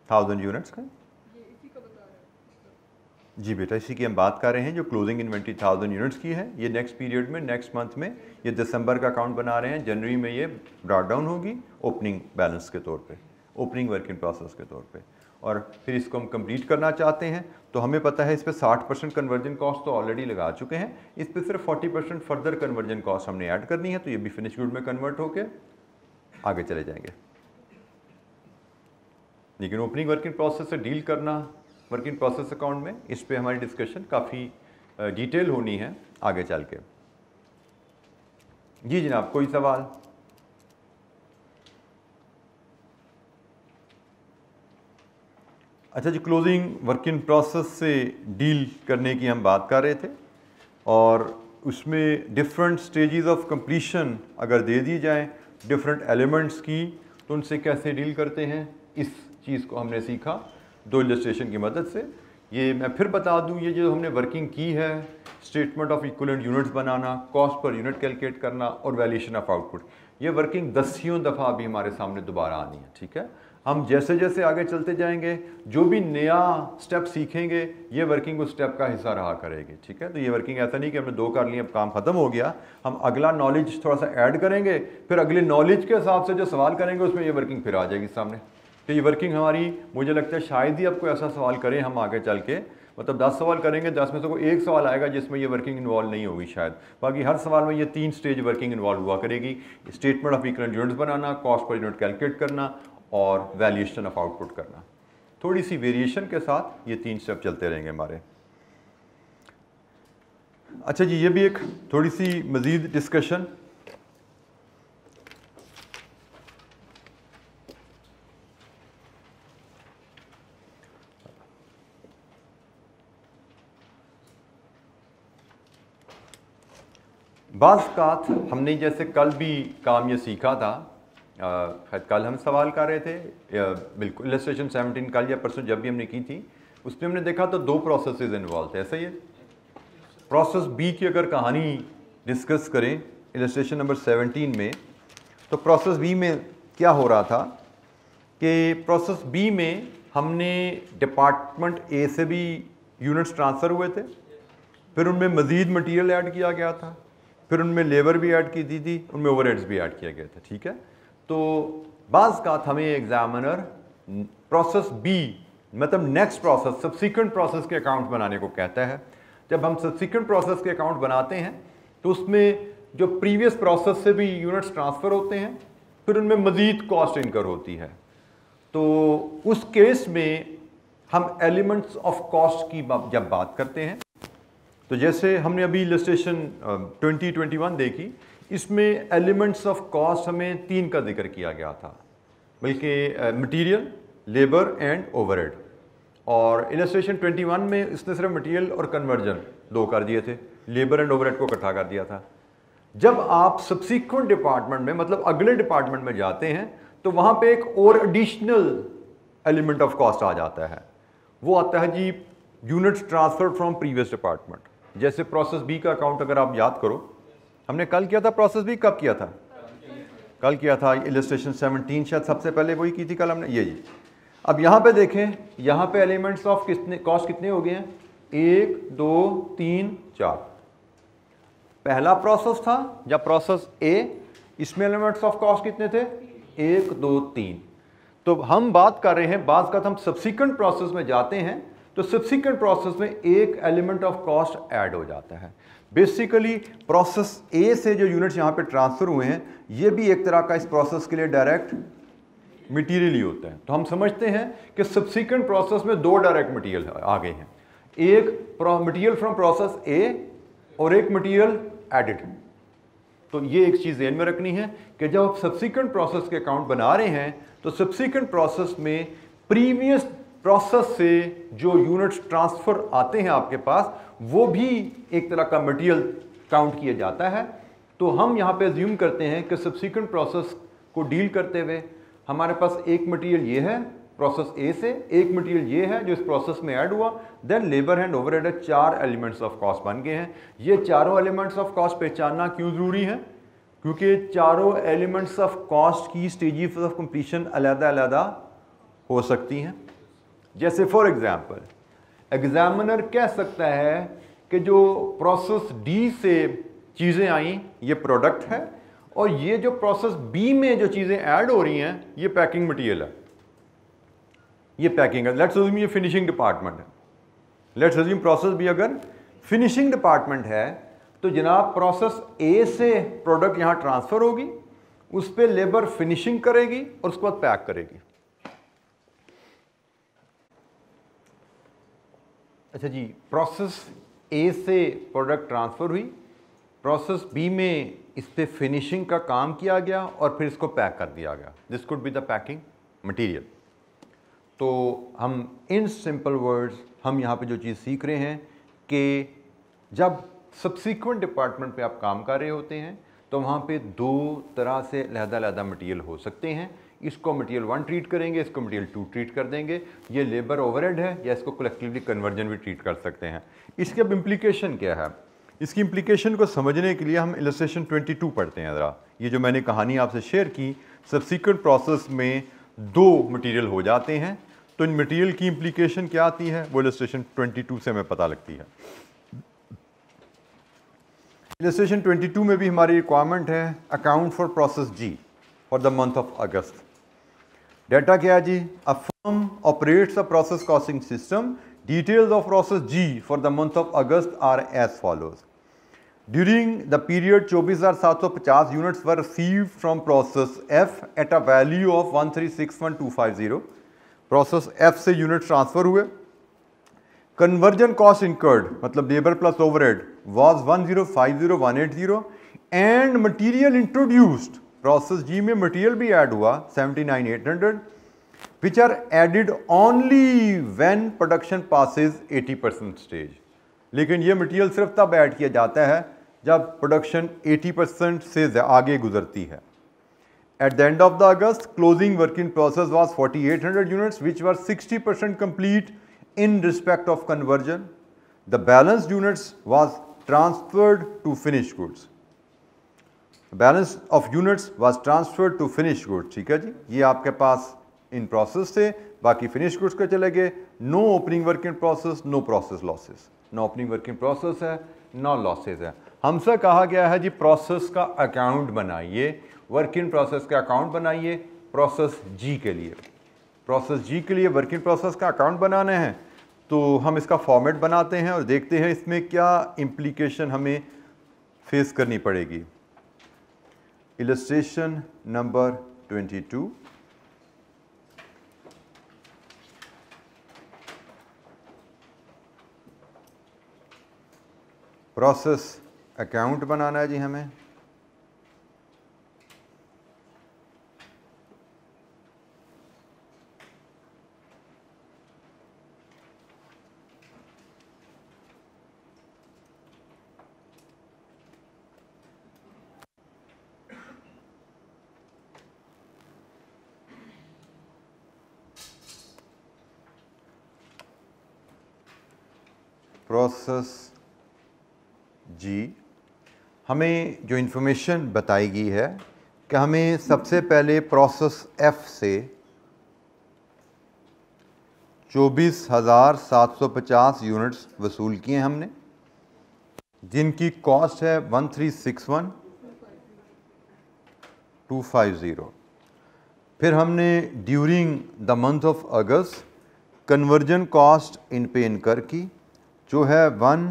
Speaker 2: थाउज़ेंड
Speaker 1: यूनिट्स का
Speaker 2: ये इसी का बता रहा है
Speaker 1: जी बेटा, इसी की हम बात कर रहे हैं जो क्लोजिंग इन्वेंट्री थाउज़ेंड यूनिट्स की है। ये नेक्स्ट पीरियड में नेक्स्ट मंथ में, ये दिसंबर का अकाउंट बना रहे हैं। जनवरी में ये ब्रॉड डाउन होगी ओपनिंग बैलेंस के तौर पे ओपनिंग वर्क इन प्रोसेस के तौर पे। और फिर इसको हम कंप्लीट करना चाहते हैं तो हमें पता है इस पर साठ परसेंट कन्वर्जन कॉस्ट तो ऑलरेडी लगा चुके हैं। इस पर सिर्फ़ forty percent further conversion cost हमने ऐड करनी है तो ये भी फिनिश गुड में कन्वर्ट होकर आगे चले जाएँगे। लेकिन ओपनिंग वर्किंग प्रोसेस से डील करना वर्किंग प्रोसेस अकाउंट में, इस पर हमारी डिस्कशन काफ़ी डिटेल होनी है आगे चल के। जी जनाब, कोई सवाल? अच्छा जी क्लोजिंग वर्क इन प्रोसेस से डील करने की हम बात कर रहे थे, और उसमें डिफरेंट स्टेजेस ऑफ़ कंप्लीशन अगर दे दी जाए डिफरेंट एलिमेंट्स की तो उनसे कैसे डील करते हैं, इस चीज़ को हमने सीखा। दो इलस्ट्रेशन की मदद से। ये मैं फिर बता दूँ, ये जो हमने वर्किंग की है स्टेटमेंट ऑफ़ इक्वलेंट यूनिट्स बनाना कॉस्ट पर यूनिट कैलकुलेट करना और वैल्यूशन ऑफ़ आउटपुट ये वर्किंग दसियों दफ़ा अभी हमारे सामने दोबारा आनी है, ठीक है? हम जैसे जैसे आगे चलते जाएँगे, जो भी नया स्टेप सीखेंगे, ये वर्किंग उस स्टेप का हिस्सा रहा करेगी, ठीक है? तो ये वर्किंग ऐसा नहीं कि हमने दो कर लिए अब काम खत्म हो गया। हम अगला नॉलेज थोड़ा सा ऐड करेंगे, फिर अगले नॉलेज के हिसाब से जो सवाल करेंगे, उसमें ये वर्किंग फिर आ जाएगी सामने। तो ये वर्किंग हमारी, मुझे लगता है शायद ही आपको ऐसा सवाल करें हम आगे चल के। मतलब दस सवाल करेंगे, दस में से कोई एक सवाल आएगा जिसमें ये वर्किंग इन्वॉल्व नहीं होगी शायद। बाकी हर सवाल में ये तीन स्टेज वर्किंग इन्वॉल्व हुआ करेगी। स्टेटमेंट ऑफ़ इक्वलेंट यूनिट्स बनाना कॉस्ट पर यूनिट कैलकुलेट करना और वैल्यूएशन ऑफ़ आउटपुट करना। थोड़ी सी वेरिएशन के साथ ये तीन स्टेप चलते रहेंगे हमारे। अच्छा जी, ये भी एक थोड़ी सी मज़ीद डिस्कशन बाज़ात हमने जैसे कल भी काम ये सीखा था शायद कल हम सवाल कर रहे थे बिल्कुल इलेस्ट्रेशन 17 कल या परसों जब भी हमने की थी, उसमें हमने देखा तो दो प्रोसेस इन्वॉल्व थे, ऐसा ही है? प्रोसेस बी की अगर कहानी डिस्कस करें इलेस्ट्रेशन नंबर 17 में तो प्रोसेस बी में क्या हो रहा था कि प्रोसेस बी में हमने डिपार्टमेंट ए से भी यूनिट्स ट्रांसफ़र हुए थे, फिर उनमें मज़ीद मटेरियल ऐड किया गया था। फिर उनमें लेबर भी ऐड की दी थी, उनमें ओवरहेड्स भी ऐड किया गया था, ठीक है? तो बाज़ का हमें एग्जामिनर प्रोसेस बी मतलब नेक्स्ट प्रोसेस सब्सिक्वेंट प्रोसेस के अकाउंट बनाने को कहता है। जब हम सब्सिक्वेंट प्रोसेस के अकाउंट बनाते हैं तो उसमें जो प्रीवियस प्रोसेस से भी यूनिट्स ट्रांसफ़र होते हैं, फिर उनमें मज़ीद कॉस्ट इनकर होती है। तो उस केस में हम एलिमेंट्स ऑफ़ कॉस्ट की जब बात करते हैं तो जैसे हमने अभी इलस्ट्रेशन ट्वेंटी ट्वेंटी वन देखी, इसमें एलिमेंट्स ऑफ़ कॉस्ट हमें तीन का ज़िक्र किया गया था, बल्कि मटेरियल लेबर एंड ओवरहेड और इलस्ट्रेशन 21 में इसने सिर्फ़ मटेरियल और कन्वर्जन दो कर दिए थे लेबर एंड ओवरहेड को इकट्ठा कर दिया था। जब आप सब्सिक्वेंट डिपार्टमेंट में मतलब अगले डिपार्टमेंट में जाते हैं तो वहाँ पे एक और एडिशनल एलिमेंट ऑफ़ कॉस्ट आ जाता है। वो आता है जी units transfer from previous department जैसे प्रोसेस बी का अकाउंट अगर आप याद करो, हमने कल किया था प्रोसेस बी कब किया था? कल किया था इलस्ट्रेशन 17 शायद सबसे पहले वही की थी कल हमने, ये जी अब यहाँ पे देखें, यहाँ पे एलिमेंट्स ऑफ़ कितने कॉस्ट कितने हो गए हैं? एक, दो, तीन, चार। पहला प्रोसेस था, या प्रोसेस ए इसमें एलिमेंट्स ऑफ़ कॉस्ट कितने थे? एक, दो, तीन। तो हम बात कर रहे हैं, बात का हम सब्सिक्वेंट प्रोसेस में जाते हैं तो सब्सिक्वेंट प्रोसेस में एक एलिमेंट ऑफ़ कॉस्ट ऐड हो जाता है। बेसिकली प्रोसेस ए से जो यूनिट्स यहाँ पे ट्रांसफ़र हुए हैं, ये भी एक तरह का इस प्रोसेस के लिए डायरेक्ट मटीरियल ही होता है। तो हम समझते हैं कि सब्सिक्वेंट प्रोसेस में दो डायरेक्ट मटीरियल आ गए हैं। एक मटीरियल फ्रॉम प्रोसेस ए और एक मटीरियल एडिड तो ये एक चीज़ ध्यान में रखनी है कि जब आप सब्सिक्वेंट प्रोसेस के अकाउंट बना रहे हैं तो सब्सिक्वेंट प्रोसेस में प्रीवियस प्रोसेस से जो यूनिट्स ट्रांसफ़र आते हैं आपके पास, वो भी एक तरह का मटेरियल काउंट किया जाता है। तो हम यहाँ पे ज्यूम करते हैं कि सब्सिक्वेंट प्रोसेस को डील करते हुए हमारे पास एक मटेरियल ये है प्रोसेस ए से एक मटेरियल ये है जो इस प्रोसेस में ऐड हुआ। देन लेबर एंड ओवरहेड चार एलिमेंट्स ऑफ़ कॉस्ट बन गए हैं। ये चारों एलिमेंट्स ऑफ़ कॉस्ट पहचानना क्यों ज़रूरी है? क्योंकि चारों एलिमेंट्स ऑफ़ कॉस्ट की स्टेजेस ऑफ़ कंप्लीशन अलहदा हो सकती हैं। जैसे फॉर एग्ज़ाम्पल एग्जामिनर कह सकता है कि जो प्रोसेस डी से चीज़ें आई, ये प्रोडक्ट है, और ये जो प्रोसेस बी में जो चीज़ें ऐड हो रही हैं, ये पैकिंग मटेरियल है। ये पैकिंग है। लेट्स ये फिनिशिंग डिपार्टमेंट है। लेट्स अज्यूम प्रोसेस भी अगर फिनिशिंग डिपार्टमेंट है तो जनाब प्रोसेस ए से प्रोडक्ट यहाँ ट्रांसफ़र होगी, उस पर लेबर फिनिशिंग करेगी, और उसके बाद पैक करेगी। अच्छा जी प्रोसेस ए से प्रोडक्ट ट्रांसफ़र हुई। प्रोसेस बी में इस पर फिनिशिंग का काम किया गया और फिर इसको पैक कर दिया गया। This could be the packing material तो हम इन सिंपल वर्ड्स हम यहाँ पे जो चीज़ सीख रहे हैं कि जब सब्सिक्वेंट डिपार्टमेंट पे आप काम कर रहे होते हैं तो वहाँ पे दो तरह से लहदा लहदा मटेरियल हो सकते हैं। इसको मटेरियल वन ट्रीट करेंगे, इसको मटेरियल टू ट्रीट कर देंगे। ये लेबर ओवरहेड है, या इसको कलेक्टिवली कन्वर्जन भी ट्रीट कर सकते हैं। इसके अब इम्प्लीकेशन क्या है? इसकी इम्प्लीकेशन को समझने के लिए हम इलस्ट्रेशन 22 पढ़ते हैं ज़रा। ये जो मैंने कहानी आपसे शेयर की सब्सिक्वेंट प्रोसेस में दो मटेरियल हो जाते हैं। तो इन मटेरियल की इम्प्लीकेशन क्या आती है? वो इलस्ट्रेशन 22 से हमें पता लगती है। इलस्ट्रेशन 22 में भी हमारी रिक्वायरमेंट है account for process G for the month of August data क्या है जी? A firm operates a process costing system details of process G for the month of August are as follows during the period चौबीस हज़ार सात सौ पचास units were received from process F at a value of one three six one two five zero process F से unit transfer हुए. Conversion cost incurred मतलब labour plus overhead was 1050180 and material introduced process G में material भी add हुआ 79800 which are added only when production passes 80 percent stage लेकिन ये material सिर्फ़ तब ऐड किया जाता है जब प्रोडक्शन एटी परसेंट से आगे गुजरती है। At the end of the August closing working process was forty eight hundred unit which were sixty percent complete in respect of conversion the balance units was transferred to finish goods The of units units transferred to finish goods. ठीक है जी? ये आपके पास in process थे, बाकी finish goods के चले गए? No opening work in process no process losses no opening work in process है नो लॉसेस है. हमसे कहा गया है जी प्रोसेस का अकाउंट बनाइए. वर्क इन प्रोसेस का अकाउंट बनाइए प्रोसेस जी के लिए. प्रोसेस जी के लिए वर्क इन प्रोसेस का अकाउंट बनाना है. तो हम इसका फॉर्मेट बनाते हैं और देखते हैं इसमें क्या इम्प्लीकेशन हमें फेस करनी पड़ेगी. इलस्ट्रेशन number 22 प्रोसेस अकाउंट बनाना है जी हमें। प्रोसेस जी, हमें जो इन्फॉर्मेशन बताई गई है कि हमें सबसे पहले प्रोसेस एफ़ से चौबीस हज़ार सात सौ पचास यूनिट्स वसूल किए हमने, जिनकी कॉस्ट है one three six one two five zero फिर हमने during the month of August conversion cost इन पे इनकर की जो है one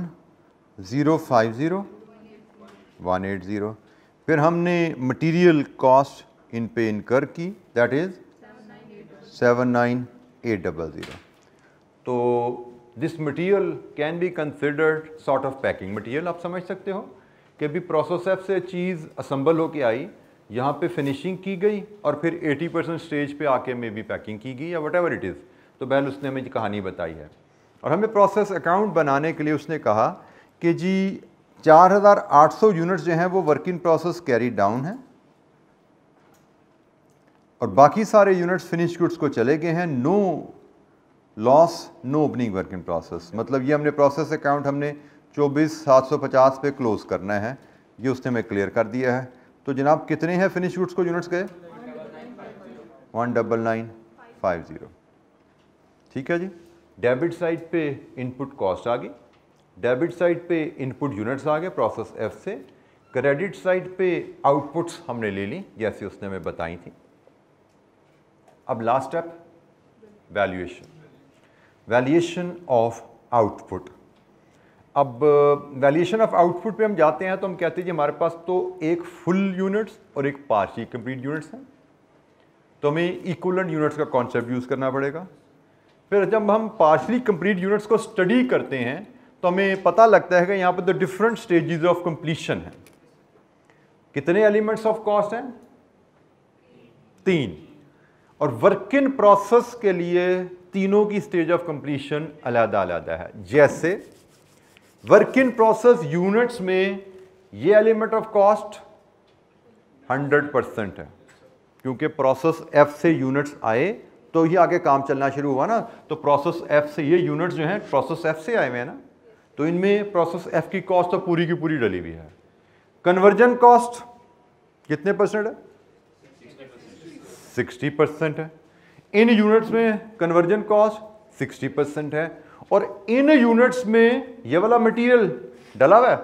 Speaker 1: zero five zero, one eight zero. फिर हमने मटेरियल कॉस्ट इन पे इनकर की that is seven nine eight double zero तो this material can be considered sort of packing material आप समझ सकते हो कि अभी प्रोसेस से चीज़ असम्बल होके आई, यहाँ पे फिनिशिंग की गई और फिर 80 परसेंट स्टेज पे आके मे बी पैकिंग की गई या वट एवर इट इज़ तो बहन, उसने हमें कहानी बताई है। और हमें प्रोसेस अकाउंट बनाने के लिए उसने कहा कि जी 4800 यूनिट्स जो हैं वो work in process carry down है। और बाकी सारे यूनिट्स फिनिश गुड्स को चले गए हैं। No loss no opening work in process मतलब ये हमने प्रोसेस अकाउंट हमने चौबीस सात सौ पचास पे क्लोज करना है। ये उसने हमें क्लियर कर दिया है। तो जनाब कितने हैं फिनिश गुड्स को यूनिट्स गए? One double nine five zero. ठीक है जी? डेबिट साइड पे इनपुट कॉस्ट आ गई, डेबिट साइड पे इनपुट यूनिट्स आ गए प्रोसेस एफ़ से, क्रेडिट साइड पे आउटपुट्स हमने ले ली, जैसे उसने हमें बताई थी। अब last step valuation valuation of output अब वैल्यूएशन ऑफ़ आउटपुट पे हम जाते हैं तो हम कहते हैं कि हमारे पास तो एक फुल यूनिट्स और एक पार्शियल कंप्लीट यूनिट्स हैं। तो हमें इक्वलेंट यूनिट्स का कॉन्सेप्ट यूज़ करना पड़ेगा। फिर जब हम पार्शली कंप्लीट यूनिट्स को स्टडी करते हैं तो हमें पता लगता है कि यहाँ पर तो डिफरेंट स्टेजेस ऑफ़ कंप्लीशन है। कितने एलिमेंट्स ऑफ़ कॉस्ट हैं? तीन। और वर्क इन प्रोसेस के लिए तीनों की स्टेज ऑफ़ कंप्लीशन अलहदा अलहदा है। जैसे वर्क इन प्रोसेस यूनिट्स में ये एलिमेंट ऑफ़ कॉस्ट 100 परसेंट है, क्योंकि प्रोसेस एफ़ से यूनिट्स आए तो ही आगे काम चलना शुरू हुआ ना। तो प्रोसेस एफ़ से ये यूनिट्स जो हैं प्रोसेस एफ़ से आए हुए हैं ना। तो इनमें प्रोसेस एफ़ की कॉस्ट तो पूरी की पूरी डली हुई है। कन्वर्जन कॉस्ट कितने परसेंट है? सिक्सटी परसेंट है। इन यूनिट्स में कन्वर्जन कॉस्ट सिक्सटी परसेंट है। और इन यूनिट्स में ये वाला मटेरियल डला हुआ है?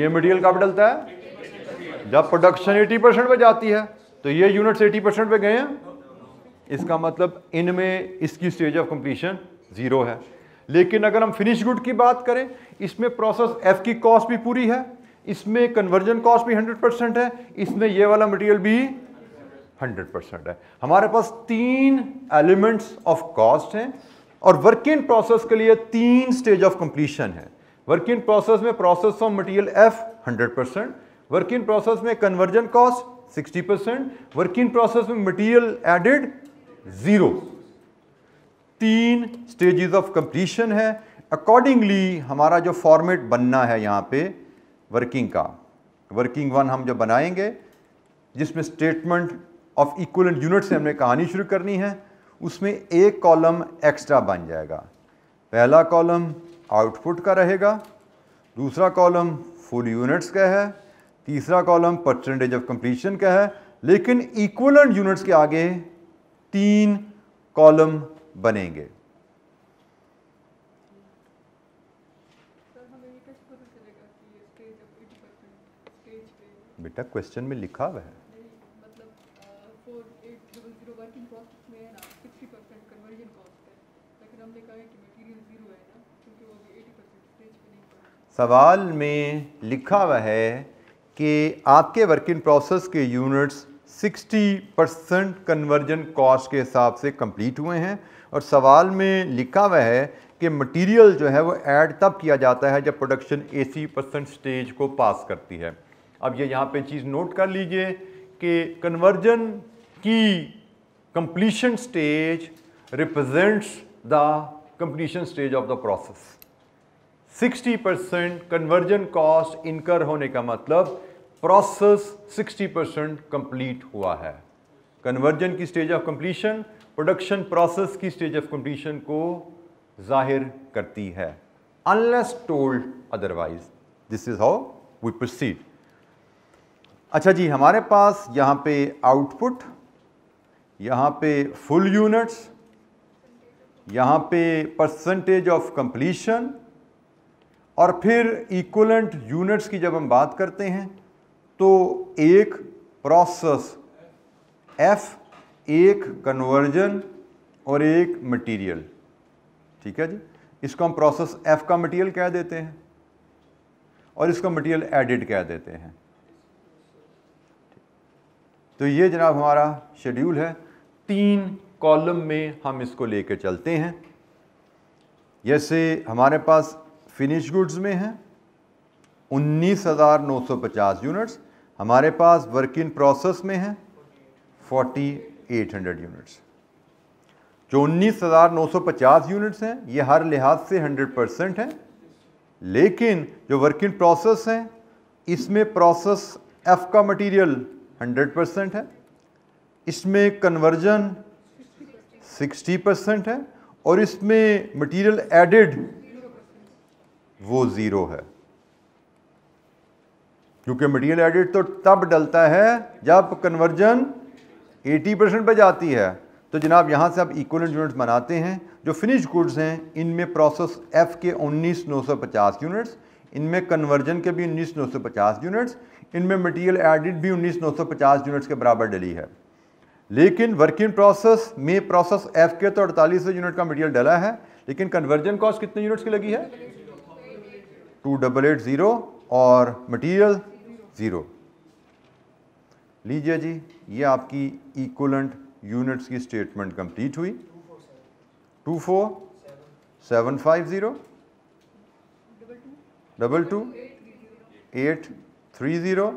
Speaker 1: ये मटेरियल कब डलता है? जब प्रोडक्शन 80 परसेंट पे जाती है। तो ये यूनिट्स 80 परसेंट पे गए हैं? इसका मतलब इनमें इसकी स्टेज ऑफ़ कंप्लीशन ज़ीरो है। लेकिन अगर हम फिनिश गुड की बात करें, इसमें प्रोसेस एफ़ की कॉस्ट भी पूरी है, इसमें कन्वर्जन कॉस्ट भी 100 परसेंट है, इसमें ये वाला मटेरियल भी 100 परसेंट है। हमारे पास तीन एलिमेंट्स ऑफ़ कॉस्ट हैं और वर्क इन प्रोसेस के लिए तीन स्टेज ऑफ़ कंप्लीशन है। वर्क इन प्रोसेस में process of material F 100 percent work in process में conversion cost 60 percent work in process में मटेरियल एडेड ज़ीरो तीन स्टेजेस ऑफ़ कंप्लीशन है। अकॉर्डिंगली हमारा जो फॉर्मेट बनना है यहाँ पे वर्किंग का। वर्किंग वन हम जो बनाएँगे, जिसमें स्टेटमेंट ऑफ़ इक्वल यूनिट से हमने कहानी शुरू करनी है, उसमें एक कॉलम एक्स्ट्रा बन जाएगा। पहला कॉलम आउटपुट का रहेगा, दूसरा कॉलम फुल यूनिट्स का है तीसरा कॉलम परसेंटेज ऑफ़ कंप्लीशन का है, लेकिन इक्वलेंट यूनिट्स के आगे तीन कॉलम बनेंगे। बेटा क्वेश्चन में लिखा हुआ है। सवाल में लिखा हुआ है कि आपके वर्क इन प्रोसेस के यूनिट्स 60 परसेंट कन्वर्जन कॉस्ट के हिसाब से कंप्लीट हुए हैं और सवाल में लिखा हुआ है कि मटेरियल जो है वो ऐड तब किया जाता है जब प्रोडक्शन 80 परसेंट स्टेज को पास करती है। अब ये यहाँ पे चीज़ नोट कर लीजिए कि कन्वर्जन की completion stage represents the completion stage of the process 60 percent conversion cost incur होने का मतलब प्रोसेस 60 परसेंट कंप्लीट हुआ है। कन्वर्जन की stage of completion, production process की स्टेज ऑफ़ कंप्लीशन को ज़ाहिर करती है। Unless told otherwise this is how we proceed अच्छा जी, हमारे पास यहाँ पे आउटपुट यहाँ पे फुल यूनिट्स यहाँ पे परसेंटेज ऑफ़ कंप्लीशन और फिर इक्वलेंट यूनिट्स की जब हम बात करते हैं तो एक प्रोसेस एफ़ एक कन्वर्जन और एक मटेरियल ठीक है जी? इसको हम प्रोसेस एफ़ का मटेरियल कह देते हैं और इसको मटेरियल एडिड कह देते हैं। तो ये जनाब हमारा शेड्यूल है। तीन कॉलम में हम इसको लेकर चलते हैं। जैसे हमारे पास फिनिश गुड्स में है 19,950 यूनिट्स हमारे पास वर्क इन प्रोसेस में है 4,800 यूनिट्स जो 19,950 यूनिट्स हैं ये हर लिहाज से 100 परसेंट हैं। लेकिन जो वर्क इन प्रोसेस हैं इसमें प्रोसेस एफ़ का मटेरियल 100 परसेंट है। इसमें कन्वर्जन 60 परसेंट है और इसमें मटेरियल एडेड वो ज़ीरो है। क्योंकि मटेरियल एडिट तो तब डलता है जब कन्वर्जन 80 परसेंट पर जाती है। तो जनाब यहाँ से आप इक्वलेंट यूनिट्स बनाते हैं जो फिनिश गुड्स हैं इनमें प्रोसेस एफ़ के 19,950 यूनिट्स इनमें कन्वर्जन के भी 19,950 यूनिट्स इनमें मटेरियल एडिड भी 19,950 यूनिट्स के बराबर डली है। लेकिन वर्किंग प्रोसेस में प्रोसेस एफ़ के तो अड़तालीस यूनिट का मटेरियल डला है लेकिन कन्वर्जन कॉस्ट कितने यूनिट्स की लगी है? टू डबल एट ज़ीरो और मटेरियल ज़ीरो। लीजिए जी, ये आपकी इक्वलेंट यूनिट्स की स्टेटमेंट कंप्लीट हुई। Two four. Seven five zero. Double two. Eight three zero.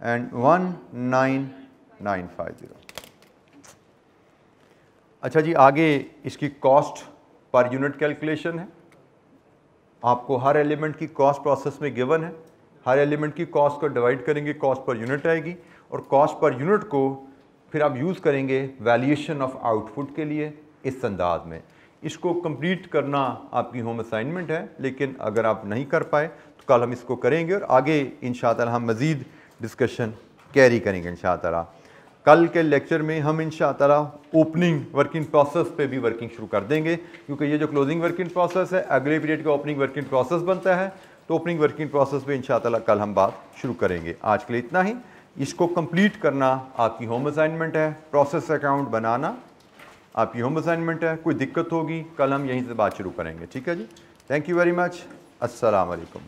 Speaker 1: And one nine nine five zero. अच्छा जी, आगे इसकी कॉस्ट पर यूनिट कैलकुलेशन है। आपको हर एलिमेंट की कॉस्ट प्रोसेस में गिवन है। हर एलिमेंट की कॉस्ट को डिवाइड करेंगे कॉस्ट पर यूनिट आएगी और कॉस्ट पर यूनिट को फिर आप यूज़ करेंगे वैल्यूएशन ऑफ़ आउटपुट के लिए इस अंदाज में। इसको कंप्लीट करना आपकी होम असाइनमेंट है, लेकिन अगर आप नहीं कर पाए तो कल हम इसको करेंगे और आगे इन हम मज़ीद डिस्कशन कैरी करेंगे इन कल के लेक्चर में हम इन ओपनिंग वर्किंग प्रोसेस पे भी वर्किंग शुरू कर देंगे, क्योंकि ये जो क्लोजिंग वर्किंग प्रोसेस है, अगले पीरियड का ओपनिंग वर्किंग प्रोसेस बनता है। तो ओपनिंग वर्किंग प्रोसेस पर इन कल हम बात शुरू करेंगे। आज के लिए इतना ही। इसको कंप्लीट करना आपकी होम असाइनमेंट है। प्रोसेस अकाउंट बनाना आपकी होम असाइनमेंट है। कोई दिक्कत होगी, कल हम यहीं से बात शुरू करेंगे। ठीक है जी? थैंक यू वेरी मच अस्सलाम वालेकुम